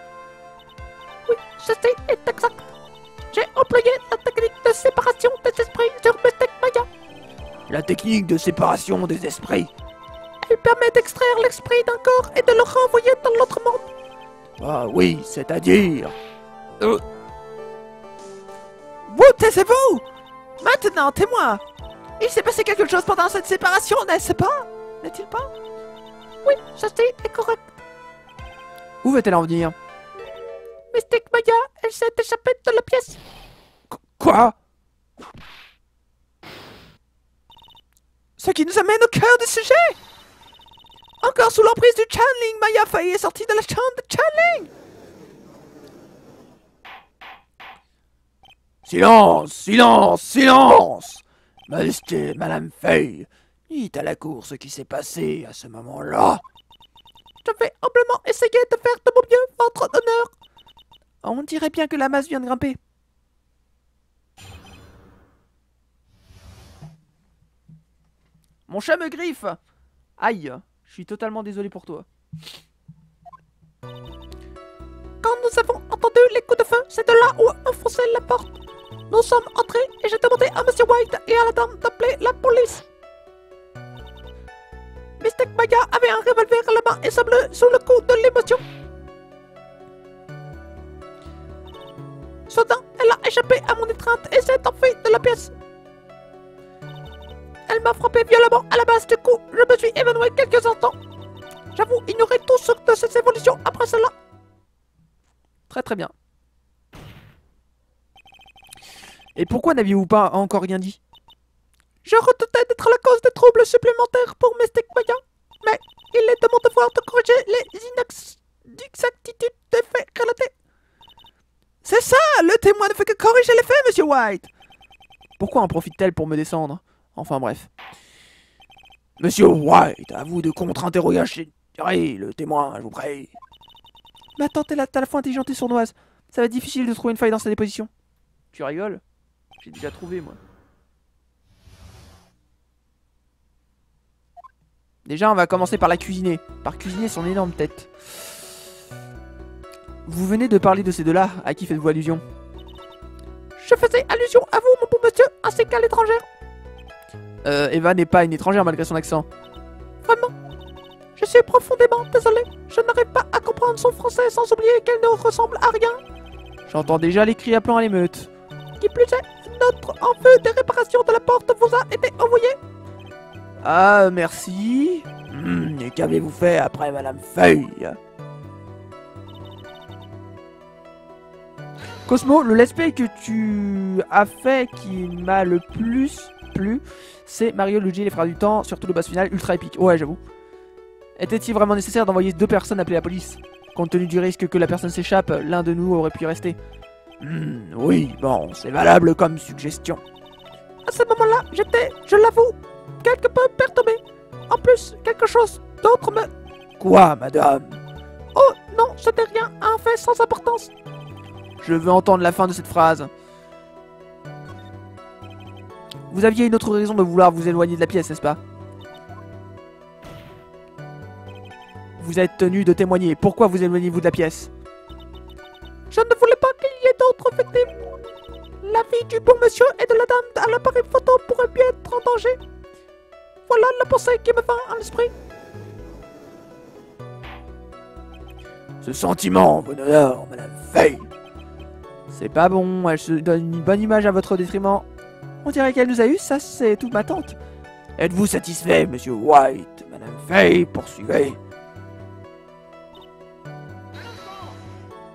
Oui, ceci est exact. J'ai employé la technique de séparation des esprits sur Mystic Maya. La technique de séparation des esprits? Elle permet d'extraire l'esprit d'un corps et de le renvoyer dans l'autre monde. Ah oui, c'est-à-dire... Vous taisez-vous Maintenant, témoin Il s'est passé quelque chose pendant cette séparation, n'est-ce pas N'est-il pas Oui, ceci est correct. Où veut-elle en venir Mystic Maya, elle s'est échappée de la pièce. Quoi Ce qui nous amène au cœur du sujet Encore sous l'emprise du channeling, Maya Fay est sortie de la chambre de channeling Silence, silence, silence Majesté, Madame Fay, dites à la cour ce qui s'est passé à ce moment-là. Je vais humblement essayer de faire de mon mieux, votre honneur. On dirait bien que la masse vient de grimper. Mon chat me griffe Aïe, je suis totalement désolé pour toi. Quand nous avons entendu les coups de feu, c'est de là où enfonçait la porte. Nous sommes entrés et j'ai demandé à Monsieur White et à la dame d'appeler la police. Mystic Maya avait un revolver à la main et semblait sous le coup de l'émotion. Soudain, elle a échappé à mon étreinte et s'est enfuie de la pièce. Elle m'a frappé violemment à la base du cou. Je me suis évanoui quelques instants. J'avoue ignorer tout ce de ces évolutions après cela. Très très bien. Et pourquoi n'aviez-vous pas encore rien dit? Je redoutais d'être la cause de troubles supplémentaires pour Mystic Maya, mais il est de mon devoir de corriger les inexactitudes des faits relatés. C'est ça, le témoin ne fait que corriger les faits, Monsieur White. Pourquoi en profite-t-elle pour me descendre? Enfin bref. Monsieur White, à vous de contre-interroger le témoin, je vous prie. Ma tante est à la fois intelligente et sournoise. Ça va être difficile de trouver une faille dans sa déposition. Tu rigoles? J'ai déjà trouvé, moi. Déjà, on va commencer par la cuisiner. Par cuisiner son énorme tête. Vous venez de parler de ces deux-là. À qui faites-vous allusion? Je faisais allusion à vous, mon bon monsieur, ainsi qu'à l'étrangère. Euh, Eva n'est pas une étrangère malgré son accent. Vraiment? Je suis profondément désolé. Je n'arrive pas à comprendre son français sans oublier qu'elle ne ressemble à rien. J'entends déjà les cris appelant à l'émeute. Qui plus est, notre enveu des réparations de la porte vous a été envoyé. Ah, merci. Hmm, et qu'avez-vous fait après Madame Feuille? Cosmo, le let's que tu as fait qui m'a le plus c'est Mario, Luigi les frères du temps, surtout le boss final ultra épique. Ouais, j'avoue. Était-il vraiment nécessaire d'envoyer deux personnes appeler la police? Compte tenu du risque que la personne s'échappe, l'un de nous aurait pu rester. Hmm, Oui, bon, c'est valable comme suggestion. À ce moment-là, j'étais, je l'avoue, quelque peu perturbé. En plus, quelque chose d'autre me... Quoi, madame? Oh non, n'est rien, un fait sans importance. Je veux entendre la fin de cette phrase. Vous aviez une autre raison de vouloir vous éloigner de la pièce, n'est-ce pas Vous êtes tenu de témoigner. Pourquoi vous éloignez-vous de la pièce Je ne voulais pas qu'il y ait d'autres victimes. La vie du bon monsieur et de la dame à l'appareil photo pourrait bien être en danger. Voilà la pensée qui me vint à l'esprit. Ce sentiment vous Madame Faye. C'est pas bon, elle se donne une bonne image à votre détriment. On dirait qu'elle nous a eu, ça c'est toute ma tante. Êtes-vous satisfait, Monsieur White Madame Faye, poursuivez.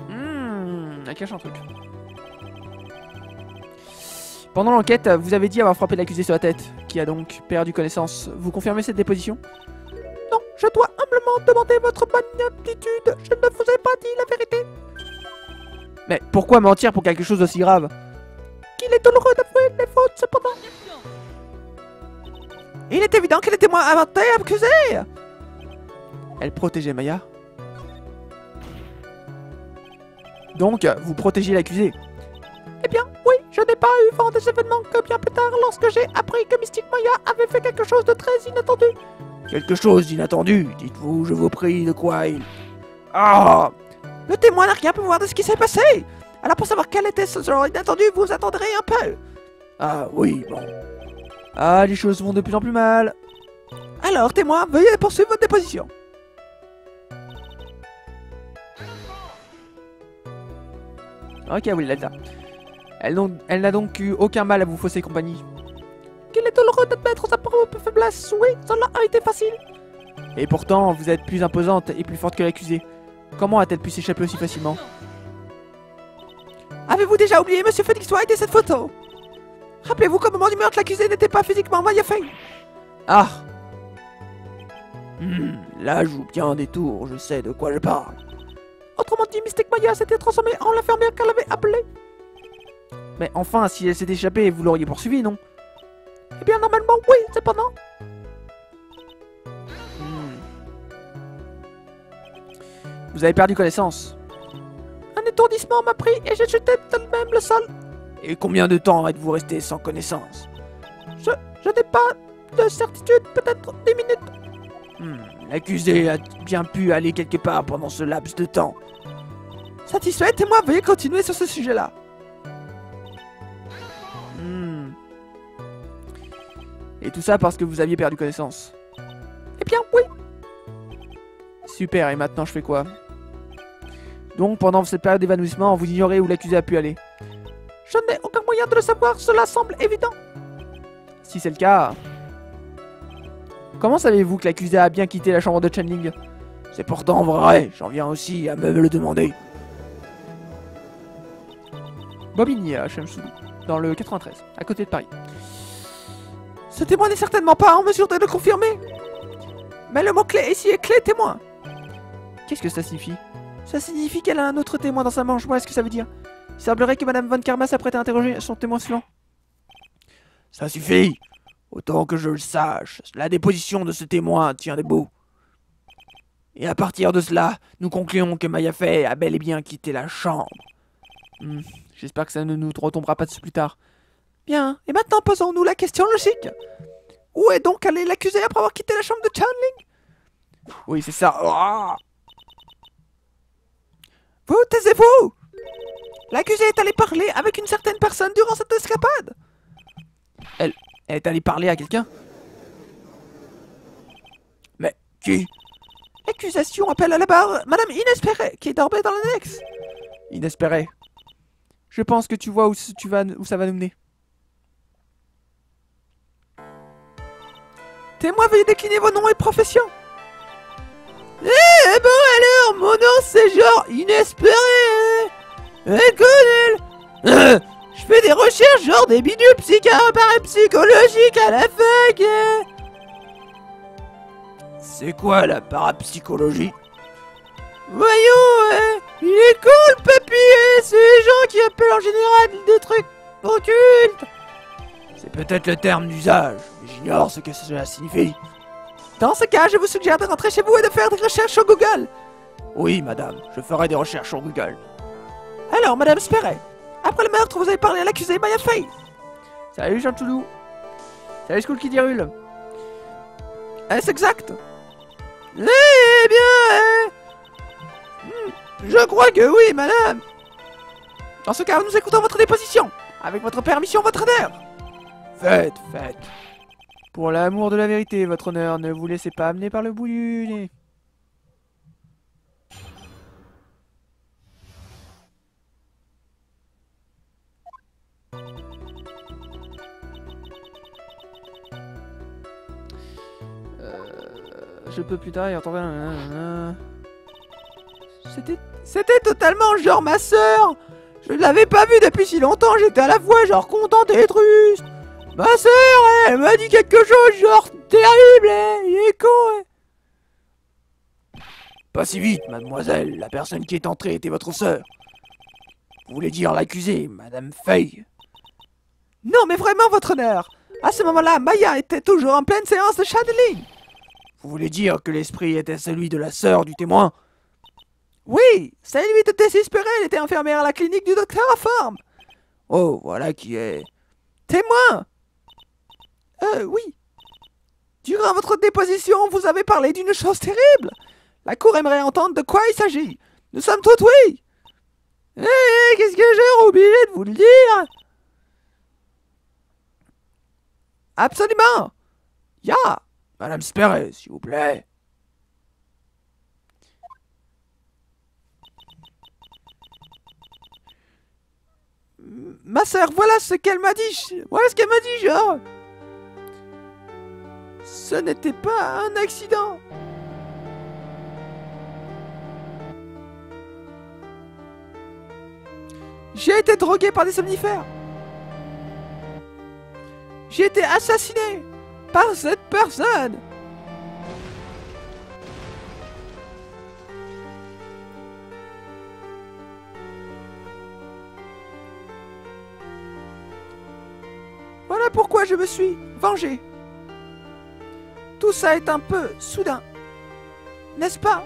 Hmm, elle cache un truc. Pendant l'enquête, vous avez dit avoir frappé l'accusé sur la tête, qui a donc perdu connaissance. Vous confirmez cette déposition? Non, je dois humblement demander votre bonne aptitude. Je ne vous ai pas dit la vérité. Mais pourquoi mentir pour quelque chose d'aussi grave? Qu'il est douloureux les fautes, cependant. Il est évident qu'elle était moins inventée, accusée Elle protégeait Maya. Donc, vous protégez l'accusé. Eh bien, oui, je n'ai pas eu vent des événements que bien plus tard, lorsque j'ai appris que Mystique Maya avait fait quelque chose de très inattendu. Quelque chose d'inattendu, dites-vous, je vous prie, de quoi il... Ah Le témoin n'a rien pu voir de ce qui s'est passé Alors pour savoir quel était ce genre inattendu, vous attendrez un peu Ah oui, bon. Ah, les choses vont de plus en plus mal. Alors, témoin, veuillez poursuivre votre déposition. Ok, oui, Delta. Elle, elle n'a donc eu aucun mal à vous fausser compagnie. Qu'il est douloureux d'admettre sa propre faiblesse. Oui, cela a été facile. Et pourtant, vous êtes plus imposante et plus forte que l'accusé. Comment a-t-elle pu s'échapper aussi facilement? Avez-vous déjà oublié, monsieur Phoenix White, et cette photo? Rappelez-vous qu'au moment du meurtre, l'accusé n'était pas physiquement Maya Fey. Ah Hmm, là joue bien des tours, je sais de quoi je parle. Autrement dit, Mystique Maya s'était transformée en l'infirmière qu'elle avait appelée. Mais enfin, si elle s'est échappée, vous l'auriez poursuivie, non? Eh bien, normalement, oui, cependant. Hmm. Vous avez perdu connaissance? Un étourdissement m'a pris et j'ai jeté d'elle-même le sol. Et combien de temps êtes-vous resté sans connaissance? Je, je n'ai pas de certitude, peut-être 10 minutes. Hmm, L'accusé a bien pu aller quelque part pendant ce laps de temps. Satisfait, et moi, veuillez continuer sur ce sujet-là. Hmm. Et tout ça parce que vous aviez perdu connaissance? Eh bien, oui. Super, et maintenant je fais quoi? Donc pendant cette période d'évanouissement, vous ignorez où l'accusé a pu aller. Je n'ai aucun moyen de le savoir, cela semble évident. Si c'est le cas... Comment savez-vous que l'accusé a bien quitté la chambre de Channing? C'est pourtant vrai, j'en viens aussi à me le demander. Bobigny à Chemsoulou, dans le 93, à côté de Paris. Ce témoin n'est certainement pas en mesure de le confirmer. Mais le mot-clé ici est clé témoin. Qu'est-ce que ça signifie? Ça signifie qu'elle a un autre témoin dans sa manche. Moi, est-ce que ça veut dire? Il semblerait que Madame Von Karma s'apprête à interroger son témoin suivant. Ça suffit Autant que je le sache, la déposition de ce témoin tient debout. Et à partir de cela, nous concluons que Maya Fey a bel et bien quitté la chambre. Hmm, J'espère que ça ne nous retombera pas dessus plus tard. Bien, et maintenant posons-nous la question logique. Où est donc allé l'accusé après avoir quitté la chambre de Chanling? Oui, c'est ça. Ah vous taisez-vous L'accusé est allé parler avec une certaine personne durant cette escapade. Elle, elle est allée parler à quelqu'un Mais qui? L'accusation appelle à la barre Madame Inespérée, qui dormait dans l'annexe. Inespérée. Je pense que tu vois où, ce- tu vas, où ça va nous mener. Témoin, veuillez décliner vos noms et professions. Eh bon alors, mon nom c'est genre Inespéré. Hein. Eh Euh, Je fais des recherches genre des bidules psychologiques à la fac. C'est quoi la parapsychologie? Voyons, hein, il est cool, papy, c'est les gens qui appellent en général des trucs occultes. C'est peut-être le terme d'usage, mais j'ignore ce que cela signifie. Dans ce cas, je vous suggère de rentrer chez vous et de faire des recherches sur Google. Oui, madame, je ferai des recherches sur Google. Alors, Madame Sperret, après le meurtre, vous avez parlé à l'accusé Maya Fey. Salut Jean Toulou. Salut School qui dirule. Est-ce exact? Eh bien, eh, hmm, je crois que oui, madame. Dans ce cas, nous écoutons votre déposition. Avec votre permission, votre honneur. Faites, faites. Pour l'amour de la vérité, votre honneur, ne vous laissez pas amener par le bout du nez. Je peux plus tard y. C'était, c'était totalement genre ma sœur. Je ne l'avais pas vue depuis si longtemps. J'étais à la fois genre contente et triste. Ma sœur, elle m'a dit quelque chose genre terrible. Il est con. hein. Pas si vite, mademoiselle. La personne qui est entrée était votre sœur. Vous voulez dire l'accusée, Madame Fay Non, mais vraiment, votre honneur. À ce moment-là, Maya était toujours en pleine séance de channeling. Vous voulez dire que l'esprit était celui de la sœur du témoin? Oui, c'est lui de désespérer. Elle était infirmière à la clinique du docteur Forme. Oh, voilà qui est. Témoin Euh, oui. Durant votre déposition, vous avez parlé d'une chose terrible. La cour aimerait entendre de quoi il s'agit. Nous sommes tous oui. Eh, qu'est-ce que j'ai oublié de vous le dire? Absolument. Ya. Madame Sperret, s'il vous plaît. Ma sœur, voilà ce qu'elle m'a dit. Voilà ce qu'elle m'a dit, genre. Ce n'était pas un accident. J'ai été drogué par des somnifères. J'ai été assassiné par cette personne. Voilà pourquoi je me suis vengé. Tout ça est un peu soudain. N'est-ce pas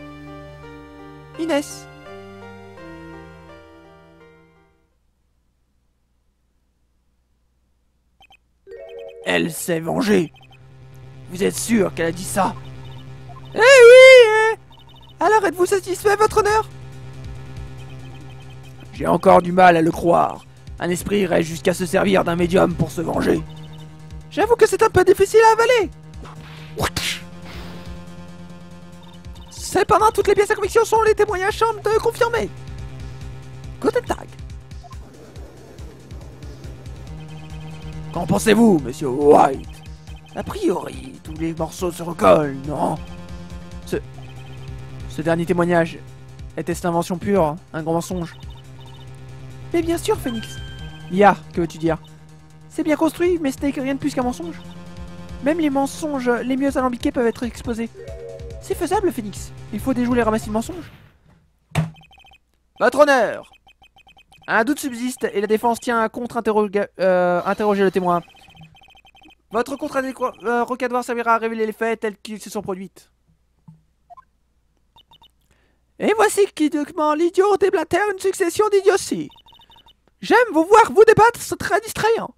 Inès? Elle s'est vengée. Vous êtes sûr qu'elle a dit ça? Eh oui eh Alors êtes-vous satisfait, votre honneur? J'ai encore du mal à le croire. Un esprit irait jusqu'à se servir d'un médium pour se venger. J'avoue que c'est un peu difficile à avaler. Cependant, toutes les pièces à conviction sont les témoignages semblent de confirmer. Guten Tag. Qu'en pensez-vous, monsieur White? A priori, tous les morceaux se recollent, non Ce dernier témoignage était-ce une invention pure, un grand mensonge Mais bien sûr, Phoenix. Lia, que veux-tu dire? C'est bien construit, mais ce n'est rien de plus qu'un mensonge. Même les mensonges les mieux alambiqués peuvent être exposés. C'est faisable, Phoenix. Il faut déjouer les ramassis de mensonges. Votre honneur Un doute subsiste et la défense tient à contre-interroger le témoin. Votre contre-requêtoire servira à révéler les faits tels qu'ils se sont produits. Et voici qui documente l'idiot déblatère une succession d'idioties. J'aime vous voir vous débattre, c'est très distrayant.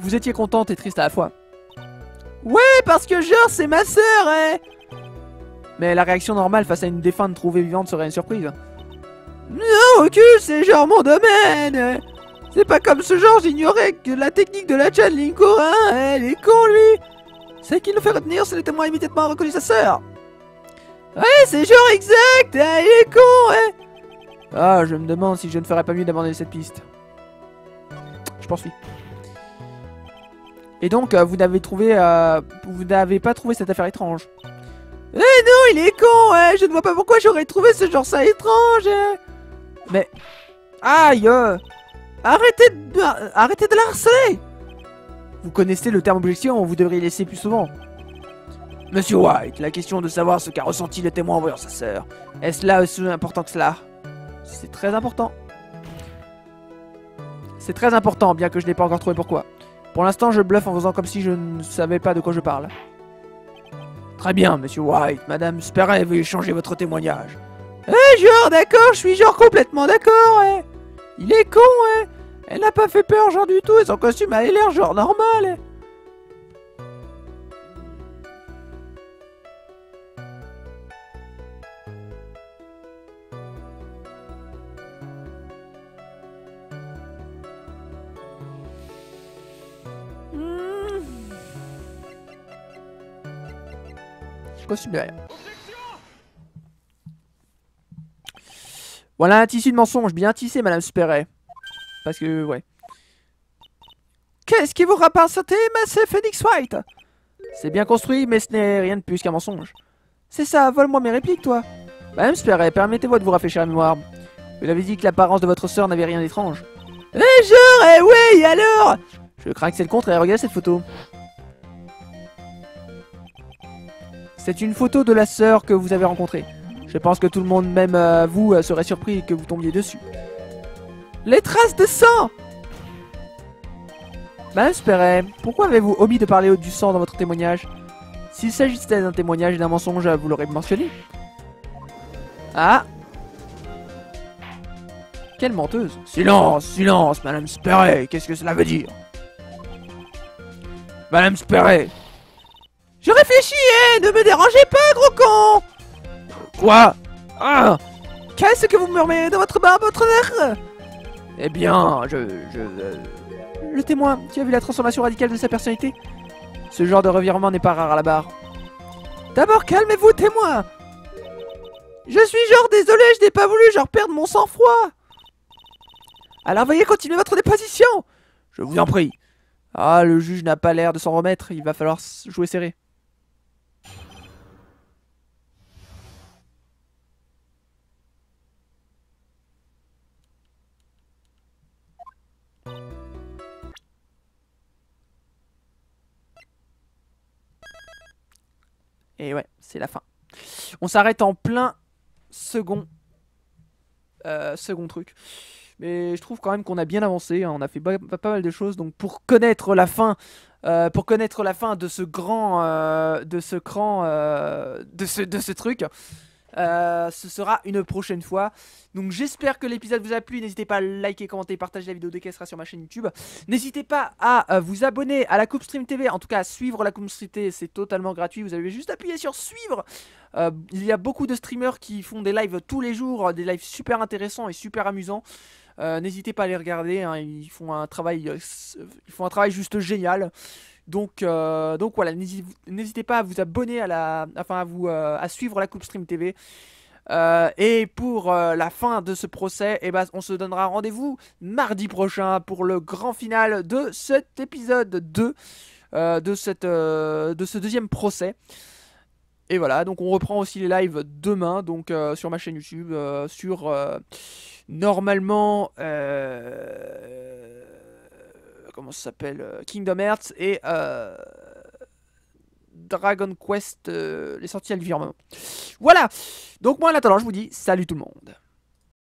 Vous étiez contente et triste à la fois. Ouais, parce que genre, c'est ma sœur, hein Mais la réaction normale face à une défunte trouvée vivante serait une surprise. Non, recul, c'est genre mon domaine C'est pas comme ce genre, j'ignorais que la technique de la channeling Corin, elle est con, lui C'est qu'il nous fait retenir si le témoin immédiatement reconnu sa sœur Ouais, c'est genre exact, hein, il est con, hein Ah, je me demande si je ne ferais pas mieux d'abandonner cette piste. Je pense oui. Et donc, euh, vous n'avez trouvé, euh, vous n'avez pas trouvé cette affaire étrange. Eh non, il est con, hein Je ne vois pas pourquoi j'aurais trouvé ce genre ça étrange, hein Mais, aïe euh, Arrêtez de, arrêtez de la Vous connaissez le terme objection, vous devriez laisser plus souvent. Monsieur White, la question de savoir ce qu'a ressenti le témoin en voyant sa sœur. Est-ce là aussi important que cela? C'est très important. C'est très important, bien que je n'ai pas encore trouvé pourquoi. Pour l'instant, je bluffe en faisant comme si je ne savais pas de quoi je parle. Très bien, monsieur White. Madame Sperry veut changer votre témoignage. Eh, genre, d'accord, je suis genre complètement d'accord, eh. Il est con, eh. Elle n'a pas fait peur, genre du tout, et son costume a l'air genre normal, eh. Voilà un tissu de mensonge bien tissé, Madame Sperry. Parce que, ouais. Qu'est-ce qui vous rapporte, Monsieur Phoenix White? C'est bien construit, mais ce n'est rien de plus qu'un mensonge. C'est ça, vole-moi mes répliques, toi. Madame Sperry, permettez-moi de vous rafraîchir la mémoire. Vous avez dit que l'apparence de votre sœur n'avait rien d'étrange. Eh, genre, oui, alors? Je crains que c'est le contraire, regardez cette photo. C'est une photo de la sœur que vous avez rencontrée. Je pense que tout le monde, même euh, vous, euh, serait surpris que vous tombiez dessus. Les traces de sang! Madame Sperry, pourquoi avez-vous omis de parler du sang dans votre témoignage? S'il s'agissait d'un témoignage et d'un mensonge, vous l'aurez mentionné. Ah! Quelle menteuse! Silence, silence, Madame Sperry, qu'est-ce que cela veut dire? Madame Sperry Je réfléchis, eh Ne me dérangez pas, gros con. Quoi? Ah Qu'est-ce que vous murmurez dans votre barbe, votre air Eh bien, je... je... euh, Le témoin, tu as vu la transformation radicale de sa personnalité. Ce genre de revirement n'est pas rare à la barre. D'abord, calmez-vous, témoin. Je suis genre désolé, je n'ai pas voulu genre perdre mon sang-froid. Alors veuillez continuer votre déposition. Je vous en prie. Ah, le juge n'a pas l'air de s'en remettre, il va falloir jouer serré. Et ouais, c'est la fin. On s'arrête en plein second. euh, second truc. Mais je trouve quand même qu'on a bien avancé. hein, On a fait pas, mal de choses. Donc pour connaître la fin, euh, pour connaître la fin de ce grand, euh, de ce cran, de ce truc. Euh, ce sera une prochaine fois. Donc j'espère que l'épisode vous a plu. N'hésitez pas à liker, commenter, partager la vidéo dès qu'elle sera sur ma chaîne YouTube. N'hésitez pas à euh, vous abonner à la Coupe Stream TV. En tout cas, suivre la Coupe Stream TV, c'est totalement gratuit. Vous avez juste appuyé sur suivre. Euh, il y a beaucoup de streamers qui font des lives tous les jours, des lives super intéressants et super amusants. N'hésitez pas à les regarder, hein, ils font un travail, ils font un travail juste génial. Donc, euh, donc voilà, n'hési- n'hésitez pas à vous abonner à la, enfin à vous, euh, à suivre la Coupe Stream TV. Euh, et pour la fin de ce procès, eh ben, on se donnera rendez-vous mardi prochain pour le grand final de cet épisode 2 euh, de, cette, de ce deuxième procès. Et voilà, donc on reprend aussi les lives demain, donc sur ma chaîne YouTube, sur normalement comment ça s'appelle euh, Kingdom Hearts et euh, Dragon Quest, euh, les sorties à le Voilà. Donc moi en attendant, je vous dis salut tout le monde.